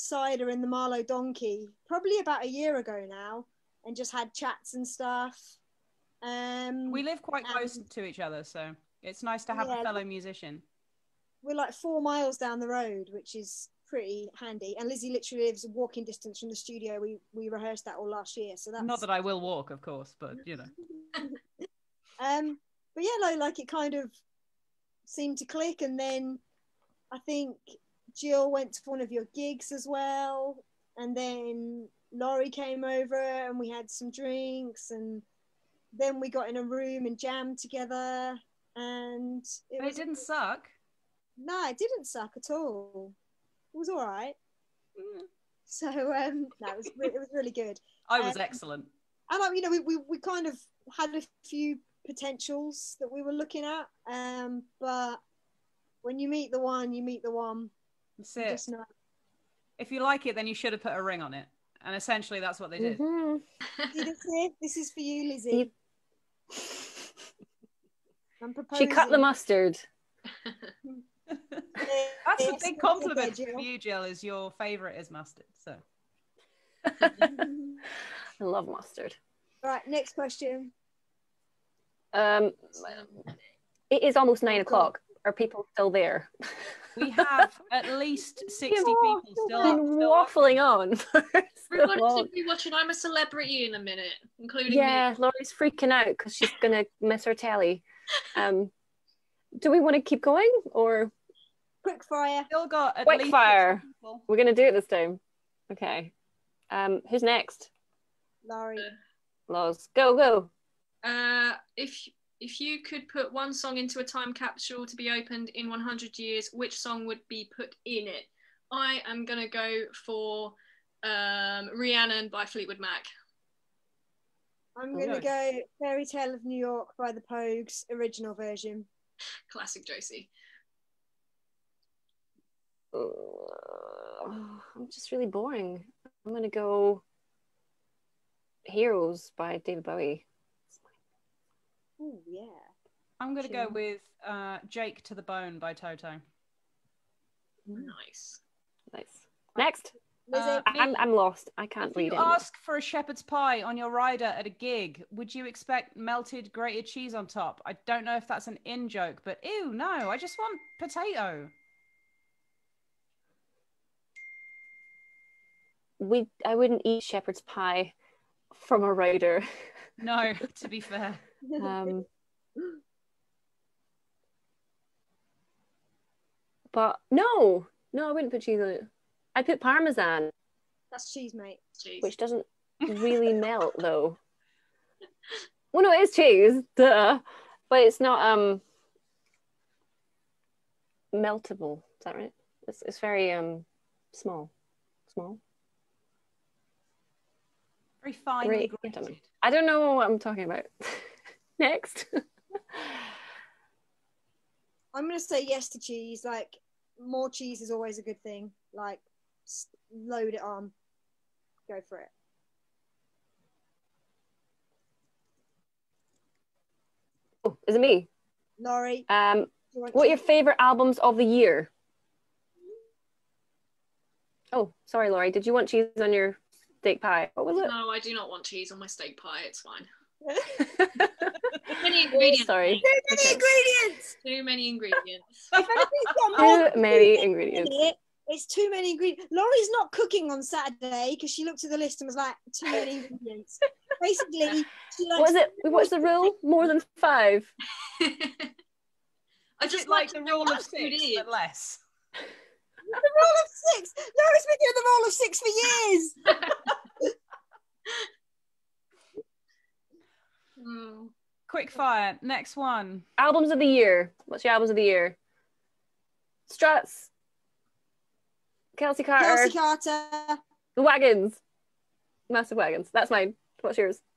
cider in the Marlow Donkey probably about a year ago now, and just had chats and stuff. Um, We live quite close to each other, so it's nice to have yeah. a fellow musician. we're like four miles down the road, which is pretty handy. And Lzi literally lives walking distance from the studio. We we rehearsed that all last year, so that's Not that I will walk, of course, but you know. (laughs) Um, but yeah, like, like it kind of seemed to click, and then I think Gill went to one of your gigs as well, and then Laurie came over, and we had some drinks, and then we got in a room and jammed together, and it was it didn't suck. no, it didn't suck at all. It was all right. So um, no, it was re- it was really good. (laughs) I was Um, excellent. and like, you know we, we, we kind of had a few potentials that we were looking at um but when you meet the one you meet the one That's it. just know If you like it, then you should have put a ring on it. And essentially, that's what they did. (laughs) Mhm. This is for you Lzi (laughs) i'm proposing She cut the mustard. (laughs) That's a big compliment for you, Gill. Is your favourite is mustard? So I love mustard. right next question Um, it is almost nine o'clock. Are people still there? we have (laughs) at least sixty You've people been still up. Still up. waffling on. (laughs) for so Everyone long. should be watching I'm a Celebrity in a minute, including Yeah, me. Laurie's freaking out because she's gonna miss her telly. Um, do we want to keep going or quick fire Still got at Quick least 60 fire. we're gonna do it this time? Okay. Um, who's next? laurie Loz, go go. Uh, if if you could put one song into a time capsule to be opened in 100 years, which song would be put in it? I am gonna go for um, Rhiannon by Fleetwood Mac. i'm Oh, gonna go fairy tale of new york by the pogues original version Classic Josie. Uh, I'm just really boring. I'm gonna go. Heroes by David Bowie. Oh yeah I'm going to go with uh, Jake to the Bone by Toto. Nice. Nice. Next. Uh, I- I'm I'm lost. I can't If read you ask for a shepherd's pie on your rider at a gig, would you expect melted grated cheese on top? I don't know if that's an in joke, but ew, no, I just want potato. We I wouldn't eat shepherd's pie from a rider. No, (laughs) to be fair. Um, (gasps) but no, no, I wouldn't put cheese on it. I'd put parmesan, that's cheese mate Jeez. which doesn't really (laughs) melt though. Well, no, it is cheese, duh, but it's not um meltable. Is that right? It's it's very um small, small. Very finely Great, grated. gentlemen. I don't know what I'm talking about. (laughs) Next. (laughs) i'm gonna say yes to cheese like more cheese is always a good thing like load it on go for it oh, is it me? laurie Um, do you want what are your favorite albums of the year? Oh, sorry, Laurie. Did you want cheese on your steak pie? What was it? No, I do not want cheese on my steak pie. It's fine. Many ingredients. sorry. Too many Okay. ingredients. Too many ingredients. If anything's (laughs) got more Too many ingredients. it's too many ingredients. Laurie's not cooking on Saturday because she looked at the list and was like, too many ingredients. Basically, she likes What is it? What's the rule? More than five. (laughs) I just it like the rule of food six, but less. the rule of six. Laurie's been doing the rule of six for years. (laughs) Mm. Quick fire. Next one. Albums of the year. What's your albums of the year? Struts. Kelsy Karter. Kelsy Karter. The Wagons. Massive Wagons. That's mine. What's yours? (laughs)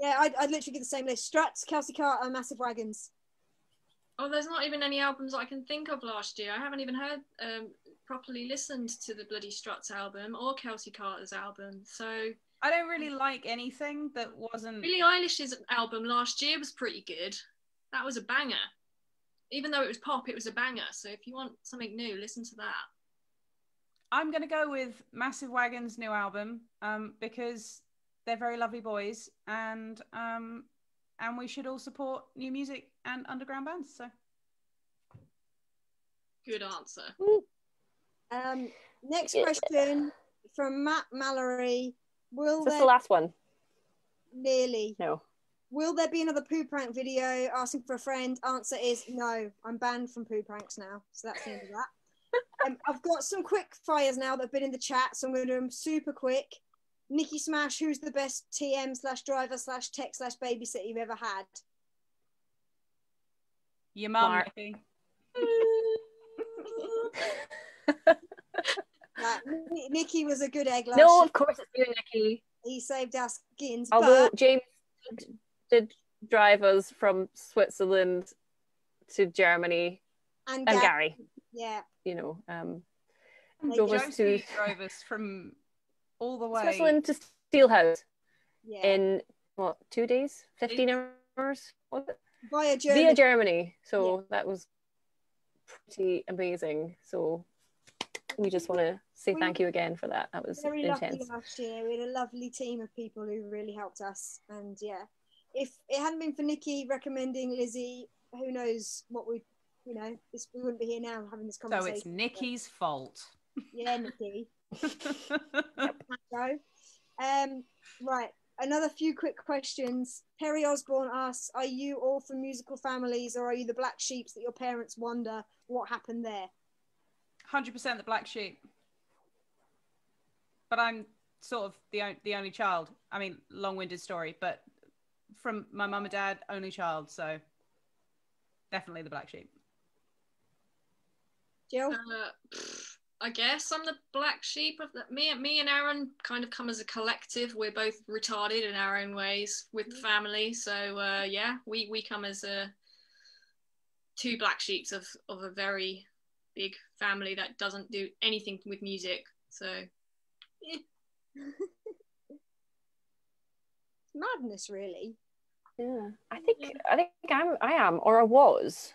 Yeah, I'd, I'd literally get the same list. Struts, Kelsy Karter, Massive Wagons. Oh, there's not even any albums I can think of last year. I haven't even heard um, properly listened to the bloody Struts album or Kelsy Karter's album. So I don't really like anything that wasn't. Billie Eilish's album last year was pretty good. That was a banger. Even though it was pop, it was a banger. So if you want something new, listen to that. I'm going to go with Massive Wagon's new album um, because they're very lovely boys and um, and we should all support new music and underground bands. So Good answer. Um, next question from Matt Mallory. Will Is this there the last one? nearly No. will there be another poo prank video asking for a friend? Answer is no. I'm banned from poo pranks now, so that's the end of that. (laughs) um, I've got some quick fires now that have been in the chat, so I'm going to do them super quick. Nikki Smash, who's the best TM slash driver slash tech slash babysitter you've ever had? Your mum, Mark. Nikki. (laughs) (laughs) Like, Ni- Nikki was a good egg last no, year. of course it's you, Nikki. He saved our skins. Although but James did, did drive us from Switzerland to Germany and, and Gary, Gary, yeah, you know, um, Like drove us to drove us from all the way. Switzerland to Steelhouse yeah, in what two days, fifteen hours, was it? via Germany. via Germany. So that was pretty amazing. So we just want to say We- thank you again for that. That was very lucky intense. last year. We had a lovely team of people who really helped us, and yeah, if it hadn't been for Nikki recommending Lzi, who knows what we, you know, this we wouldn't be here now having this conversation. so it's Nikki's fault. Yeah, Nikki. (laughs) Um, right. Another few quick questions. Perry Osborne asks, "Are you all from musical families, or are you the black sheeps that your parents wonder what happened there?" Hundred percent the black sheep. But I'm sort of the on- the only child. I mean, long-winded story, but from my mum and dad, only child, so definitely the black sheep. Gill. Uh, I guess I'm the black sheep of the me. Me and Aaron kind of come as a collective. We're both retarded in our own ways with the family. So uh, yeah, we we come as a two black sheeps of of a very big family that doesn't do anything with music. So Madness, really. Yeah, I think I think I'm I am or I was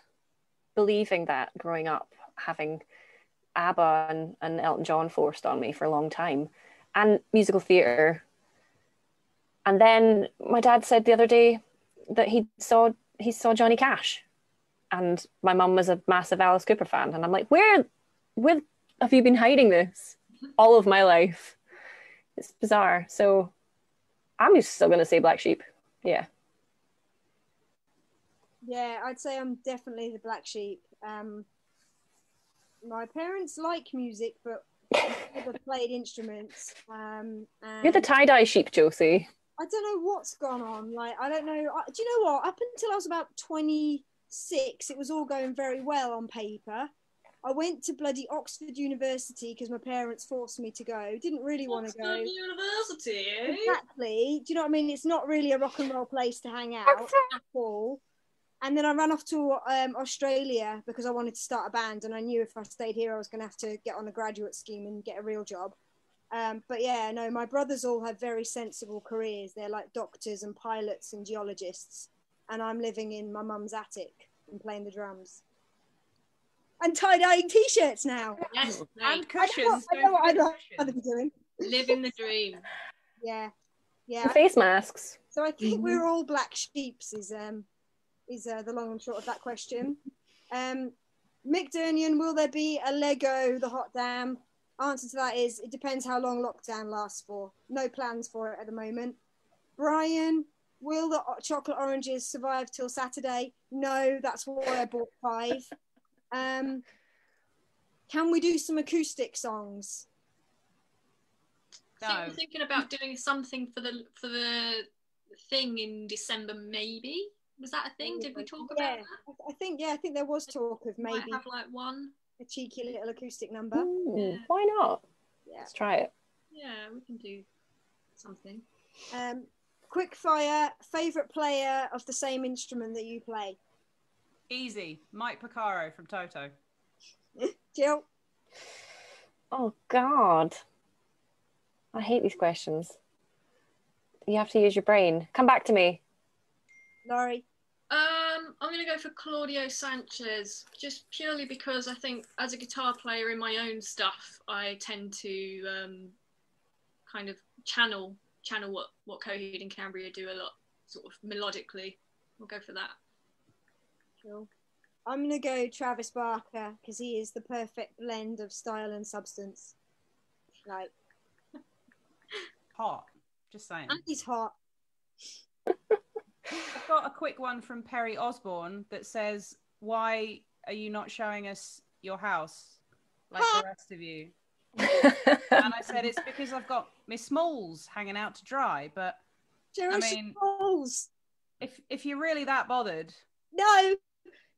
believing that growing up, having ABBA and, and Elton John forced on me for a long time, and musical theatre. And then my dad said the other day that he saw he saw Johnny Cash, and my mum was a massive Alice Cooper fan, and I'm like, where, where have you been hiding this all of my life? It's bizarre. So I'm just still gonna say black sheep. Yeah. Yeah, I'd say I'm definitely the black sheep. Um, my parents like music, but never played instruments. Um, and You're the tie dye sheep, Josie. I don't know what's gone on. Like, I don't know. I, do you know what? Up until I was about 26, it was all going very well on paper. I went to bloody Oxford University because my parents forced me to go. Didn't really want to go. University. eh? Exactly. Do you know what I mean? It's not really a rock and roll place to hang out at all. And then I ran off to um, Australia because I wanted to start a band, and I knew if I stayed here, I was going to have to get on a graduate scheme and get a real job. Um, but yeah, no, my brothers all have very sensible careers. They're like doctors and pilots and geologists, and I'm living in my mum's attic and playing the drums and tie dyeing t-shirts now. Yes, And mate. I know, cushions. I know what I'd rather be doing. living the dream. (laughs) Yeah, yeah. And face masks. So I think we're all black sheeps. Is um is uh, the long and short of that question. Um, Mick Durnian, will there be a Lego the Hot Damn? Answer to that is it depends how long lockdown lasts for. No plans for it at the moment. Brian, will the chocolate oranges survive till Saturday? No, that's why I bought five. Um, can we do some acoustic songs? I think we're thinking about doing something for the for the thing in December, maybe. Was that a thing? Did we talk Yeah, about that? I- I think yeah, I think there was talk of maybe Might have like one. a cheeky little acoustic number. Ooh, Yeah. Why not? Yeah. Let's try it. Yeah, we can do something. Um, quick fire, favorite player of the same instrument that you play? Easy. Mike Porcaro from Toto. (laughs) Gill? Oh God. I hate these questions. You have to use your brain. Come back to me. Laurie? Um, I'm gonna go for Claudio Sanchez, just purely because I think as a guitar player in my own stuff, I tend to um, kind of channel channel what what Coheed and Cambria do a lot, sort of melodically. We'll go for that. Cool. I'm going to go Travis Barker because he is the perfect blend of style and substance. Like, (laughs) Hot. Just saying. and he's hot. (laughs) I've got a quick one from Perry Osborne that says, "Why are you not showing us your house like the (laughs) rest of you?" (laughs) And I said, "It's because I've got Miss Smalls hanging out to dry." But Jerry mean- Smalls. if if you're really that bothered, No,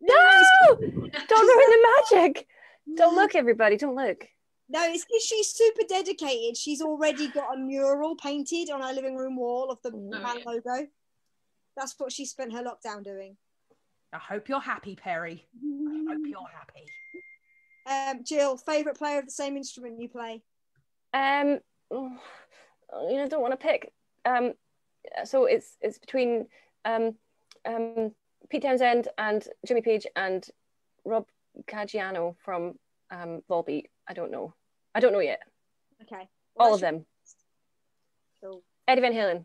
No! Don't ruin the magic. Don't look, everybody. Don't look. No, it's because she's super dedicated. She's already got a mural painted on her living room wall of the Oh, band yeah. logo. That's what she spent her lockdown doing. I hope you're happy, Perry. I hope (laughs) you're happy. Um, Gill, favorite player of the same instrument you play? Um, oh, you know, don't want to pick. Um, so it's it's between um, um, Pete Townshend and Jimmy Page and Rob Caggiano from um, Volbeat. I don't know. I don't know yet. Okay, All of them. Cool. Eddie Van Halen.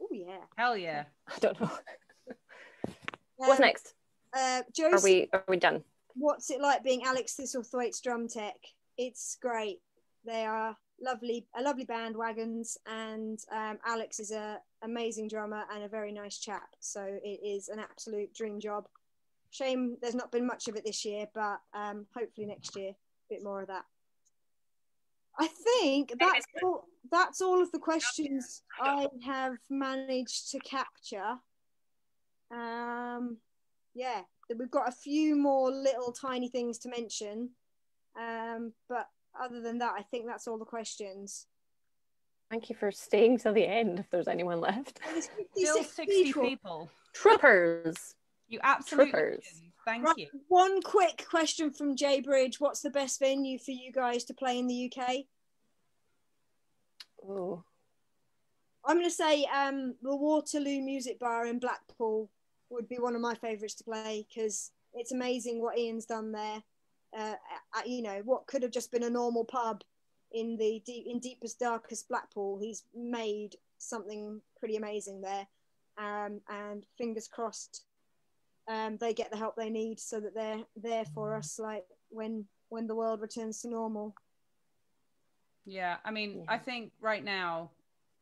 Oh yeah. Hell yeah. (laughs) I don't know. (laughs) What's Um, next? Uh, Are we are we done? What's it like being Alex Thistlethwaite's drum tech? It's great. They are lovely, a lovely band, Wagons, and um, Alex is a amazing drummer and a very nice chap. So it is an absolute dream job. Shame there's not been much of it this year, but um, hopefully next year, a bit more of that. I think that's all, that's all of the questions I have managed to capture. Um, yeah, we've got a few more little tiny things to mention, um, but other than that, I think that's all the questions. Thank you for staying till the end. If there's anyone left, There's Still 60 people. people. troopers. You absolutely. Troopers. legend. Thank Right, you. One quick question from Jay Bridge: What's the best venue for you guys to play in the UK? Oh, I'm going to say um, the Waterloo Music Bar in Blackpool would be one of my favourites to play because it's amazing what Ian's done there. Uh, uh, you know, what could have just been a normal pub in the deep, in deepest, darkest Blackpool, he's made something pretty amazing there. Um, and fingers crossed, um, they get the help they need so that they're there for us, like when when the world returns to normal. Yeah, I mean, Yeah. I think right now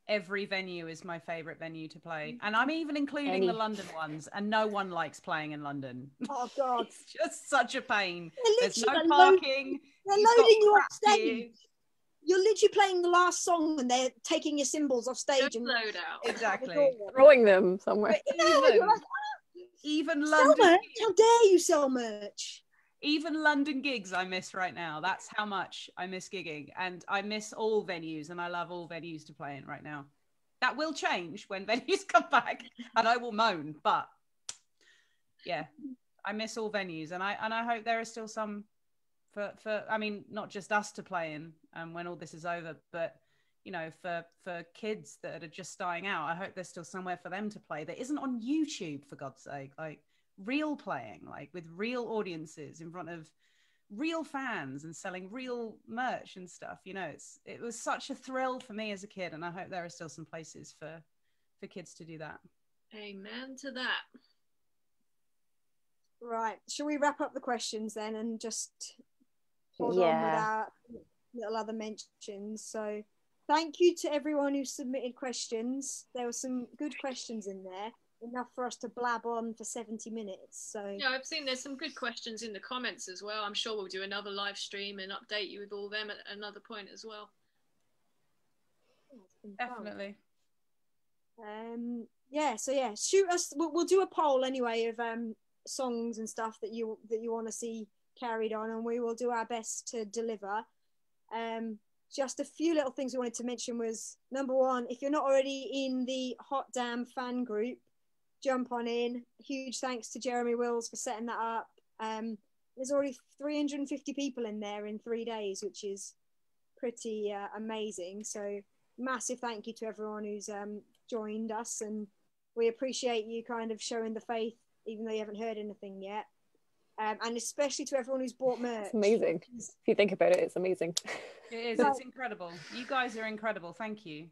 every venue is my favorite venue to play, mm. and I'm even including Any. the London ones, and no one likes playing in London. Oh (laughs) God, it's just such a pain. they're There's no literally load- parking. they're you've loading you off stage. gear. you're literally playing the last song and they're taking your cymbals off stage Just and load out. (laughs) Exactly. throwing them somewhere. No, you're Even, like, even sell London, merch? How dare you sell merch? Even London gigs, I miss right now. That's how much I miss gigging, and I miss all venues, and I love all venues to play in right now. That will change when (laughs) venues come back, and I will moan. But yeah, I miss all venues, and I and I hope there are still some for for. I mean, not just us to play in, um, when all this is over, but you know, for for kids that are just starting out. I hope there's still somewhere for them to play that isn't on YouTube, for God's sake. Like real playing, like with real audiences in front of real fans and selling real merch and stuff. You know, it's it was such a thrill for me as a kid, and I hope there are still some places for for kids to do that. Amen to that. Right. Shall we wrap up the questions then and just hold on with our little other mentions? So thank you to everyone who submitted questions. There were some good questions in there, enough for us to blab on for 70 minutes. So Yeah, I've seen there's some good questions in the comments as well. I'm sure we'll do another live stream and update you with all them at another point as well. it's been fun. Definitely. um yeah so yeah shoot us we'll, we'll do a poll anyway of um songs and stuff that you that you want to see carried on and we will do our best to deliver um just a few little things we wanted to mention was number one if you're not already in the hot damn fan group jump on in huge thanks to jeremy wills for setting that up um there's already 350 people in there in three days which is pretty uh, amazing so massive thank you to everyone who's um, joined us and we appreciate you kind of showing the faith even though you haven't heard anything yet um, and especially to everyone who's bought merch It's amazing. If you think about it, it's amazing. It is. It's incredible. You guys are incredible. Thank you.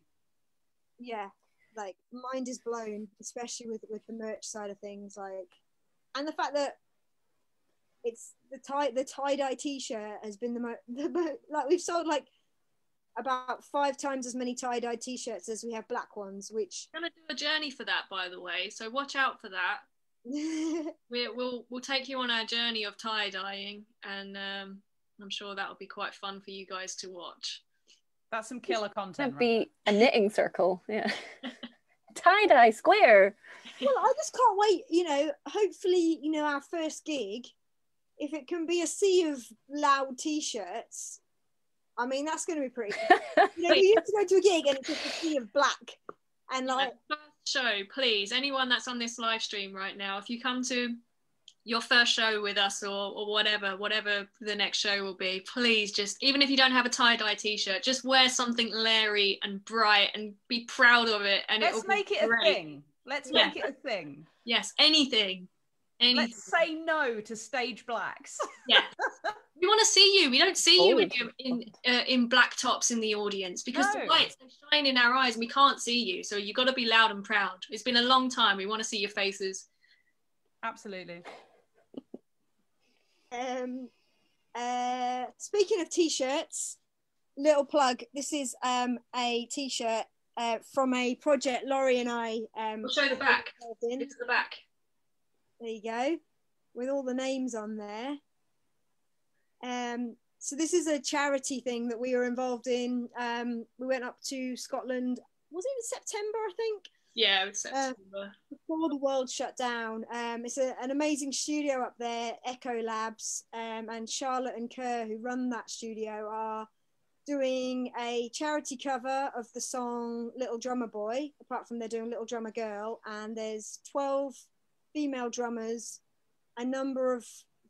yeah like mind is blown especially with with the merch side of things like and the fact that it's the tie the tie-dye t-shirt has been the most (laughs) the mo- like we've sold like about five times as many tie-dye t-shirts as we have black ones which We're gonna do a journey for that, by the way. So watch out for that. (laughs) We, we'll we'll take you on our journey of tie dyeing, and um, I'm sure that'll be quite fun for you guys to watch. That's some killer content. That'd right? be a knitting circle. Yeah. (laughs) Tie dye square. well, I just can't wait. You know, hopefully, you know, our first gig, if it can be a sea of loud t-shirts, I mean, that's going to be pretty. (laughs) You know, you used to go to a gig and it's just a sea of black, and like, first show, please, anyone that's on this live stream right now, if you come to your first show with us or, or whatever, whatever the next show will be, please just, even if you don't have a tie-dye t-shirt, just wear something leery and bright and be proud of it. And Let's it'll make be it a thing. Let's Yeah. make it a thing. Yes, anything. Anything. Let's say no to stage blacks. Yeah. (laughs) We want to see you. We don't see you when Oh. you're in uh, in black tops in the audience because No. the lights shine in our eyes and we can't see you. So you've got to be loud and proud. It's been a long time. We want to see your faces. Absolutely. Um, uh, speaking of t-shirts, little plug. This is um a t-shirt uh, from a project Laurie and I um. We'll show the back. It's the back. There you go, with all the names on there. Um, so this is a charity thing that we were involved in. Um, we went up to Scotland. Was it in September? I think Yeah, it's September. Before the world shut down. Um, it's a, an amazing studio up there, Echo Labs, um, and Charlotte and Kerr, who run that studio, are doing a charity cover of the song Little Drummer Boy, apart from they're doing Little Drummer Girl. And there's 12 female drummers, a number of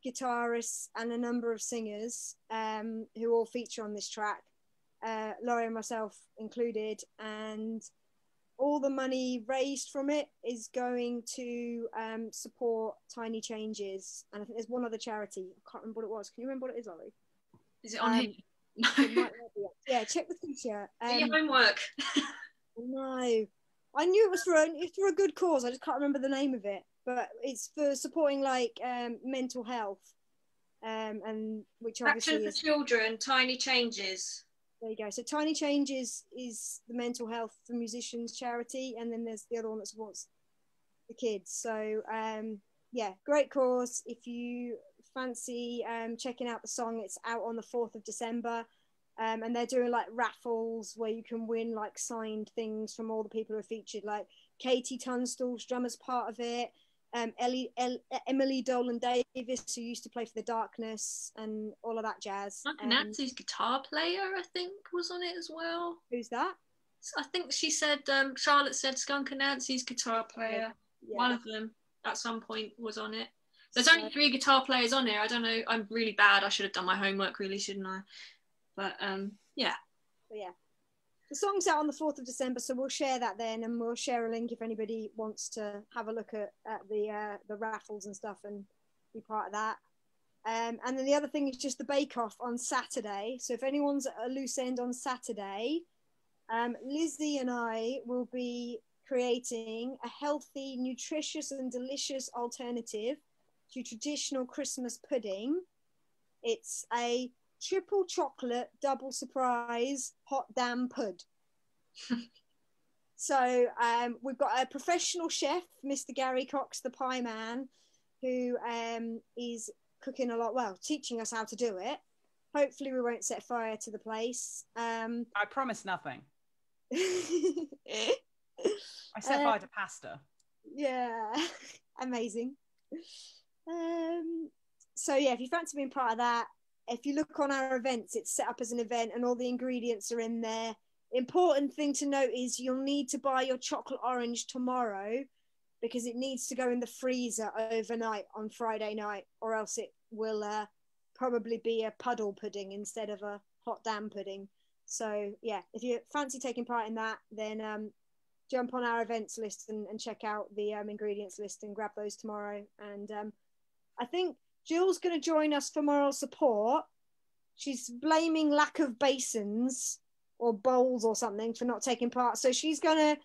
guitarists, and a number of singers um, who all feature on this track, uh, Laurie and myself included. And all the money raised from it is going to um, support Tiny Changes. And I think there's one other charity. I can't remember what it was. Can you remember what it is, Laurie? Is it on Um, here? It might not be. (laughs) Yeah, check the t-shirt. Do your Um, homework. no, I knew it was for a, it's for a good cause. I just can't remember the name of it, but it's for supporting like um, mental health, um, and which obviously Action for is children, tiny changes. There you go. So Tiny Changes is the mental health for musicians charity, and then there's the other one that supports the kids. So um, yeah, great cause. If you fancy um, checking out the song, it's out on the fourth of December. Um, and they're doing like raffles where you can win like signed things from all the people who are featured, like KT Tunstall's drummer's part of it, um, Ellie, El, Emily Dolan Davies, who used to play for the Darkness, and all of that jazz. Uncle Um, Nancy's guitar player, I think, was on it as well. who's that? I think she said um, Charlotte said Skunk Anansie's guitar player. Yeah. One of them at some point was on it. There's only three guitar players on here. I don't know. I'm really bad. I should have done my homework, really, shouldn't I? But um, yeah. But yeah, the song's out on the 4th of December, so we'll share that then and we'll share a link if anybody wants to have a look at, at the uh, the raffles and stuff and be part of that. Um, and then the other thing is just the bake off on Saturday. So if anyone's at a loose end on Saturday, um, Lzi and I will be creating a healthy, nutritious, and delicious alternative to traditional Christmas pudding. It's a triple chocolate double surprise hot damn pud. (laughs) so um, we've got a professional chef, Mr. Gary Cox, the pie man, who um, is cooking a lot, well, teaching us how to do it. Hopefully, we won't set fire to the place. Um, I promise nothing. (laughs) I set Uh, fire to pasta. yeah, (laughs) amazing. Um, so yeah, if you fancy being part of that, if you look on our events, it's set up as an event and all the ingredients are in there. Important thing to note is you'll need to buy your chocolate orange tomorrow because it needs to go in the freezer overnight on Friday night, or else it will uh, probably be a puddle pudding instead of a hot damn pudding. So yeah, if you fancy taking part in that, then um, jump on our events list and, and check out the um, ingredients list and grab those tomorrow. And um, I think Gill's going to join us for moral support. She's blaming lack of basins or bowls or something for not taking part. So she's going to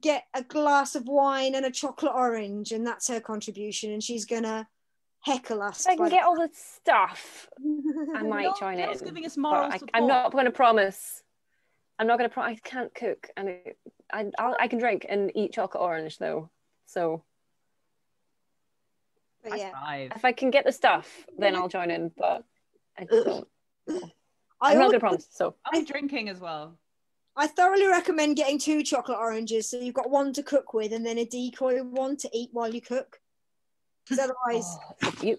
get a glass of wine and a chocolate orange, and that's her contribution. And she's going to heckle us. If I can get all the stuff, I (laughs) might Gill- join Gill's in. giving us moral I, support. I'm not going to promise. I'm not going to promise. I can't cook, and it, I I'll, I can drink and eat chocolate orange though. So But High yeah, five. if I can get the stuff, then I'll join in. But I don't. I I'm not going to promise. So I'm drinking as well. I thoroughly recommend getting two chocolate oranges, so you've got one to cook with, and then a decoy one to eat while you cook. Because otherwise, (laughs) Oh, you,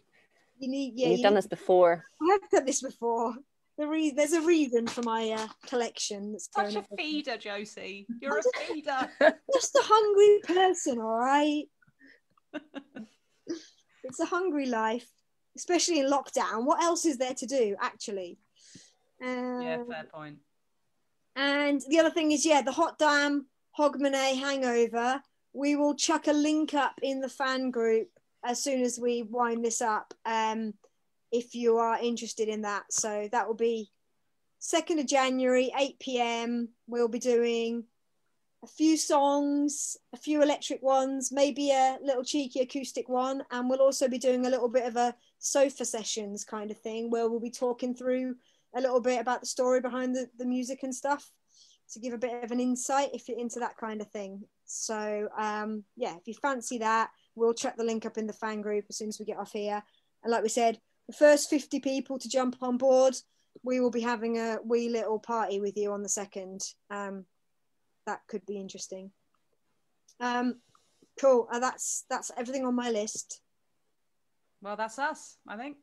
you need yeah. you've you done need- this before. I've done this before. The re- there's a reason for my uh, collection. That's Such going a on. feeder, Josie. You're a feeder. (laughs) Just a hungry person, all right. (laughs) it's a hungry life, especially in lockdown. What else is there to do, actually? Um, yeah, fair point. And the other thing is, yeah, the Hot Damn Hogmanay Hangover. We will chuck a link up in the fan group as soon as we wind this up. Um, if you are interested in that, so that will be second of January, eight pm. We'll be doing a few songs, a few electric ones, maybe a little cheeky acoustic one, and we'll also be doing a little bit of a sofa sessions kind of thing where we'll be talking through a little bit about the story behind the, the music and stuff to give a bit of an insight if you're into that kind of thing. So um, yeah, if you fancy that, we'll check the link up in the fan group as soon as we get off here. And like we said, the first 50 people to jump on board, we will be having a wee little party with you on the second. Um, that could be interesting. Um, cool. Uh, that's that's everything on my list. Well, that's us, I think.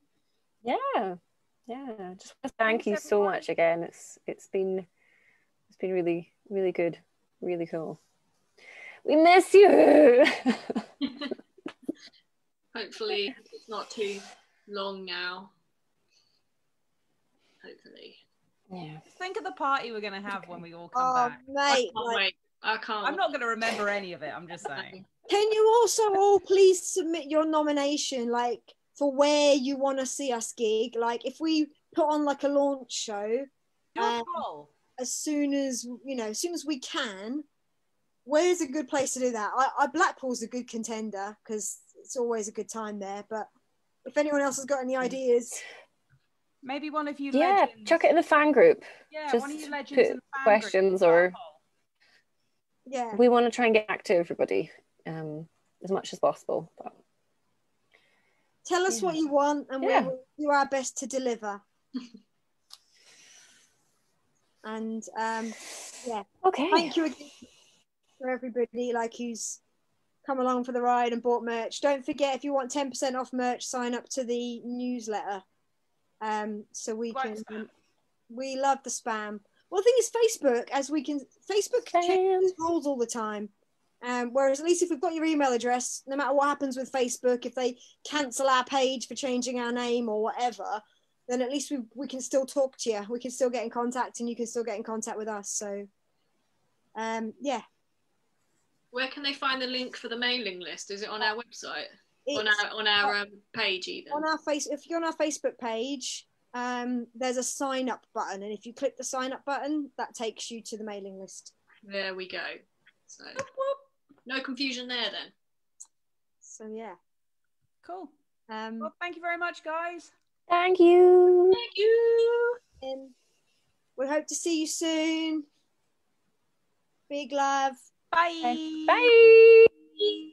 Yeah, yeah. Just thank Thanks, you so much again. It's it's been it's been really really good, really cool. We miss you. (laughs) Hopefully, it's not too long now. Hopefully. Yeah. Think of the party we're going to have when we all come Oh, back. I can't like, wait. I can't. I'm not going to remember any of it. I'm just saying. Can you also all please submit your nomination, like for where you want to see us gig? Like if we put on like a launch show Do Um, as soon as you know, as soon as we can, where's a good place to do that? I, I Blackpool's a good contender because it's always a good time there. But if anyone else has got any ideas, Maybe one of you Yeah, legends. chuck it in the fan group. Yeah, just one of you legends put in the fan questions do or- yeah, We want to try and get back to everybody um, as much as possible. But tell us Yeah. what you want, and Yeah. we will do our best to deliver. (laughs) and um, okay. thank you again for everybody like who's come along for the ride and bought merch don't forget if you want 10% off merch sign up to the newsletter um so we Quite can spam. we love the spam. Well the thing is facebook as we can facebook changes rules all the time. Um, whereas at least if we've got your email address no matter what happens with facebook if they cancel our page for changing our name or whatever then at least we, we can still talk to you. We can still get in contact and you can still get in contact with us. So um yeah. Where can they find the link for the mailing list? Is it on our website? On our on our um, page even? on our face if you're on our facebook page um there's a sign up button and if you click the sign up button that takes you to the mailing list There we go. So no confusion there then. so yeah Cool. um Well, thank you very much, guys. Thank you. Thank you. and we hope to see you soon big love Bye. Bye.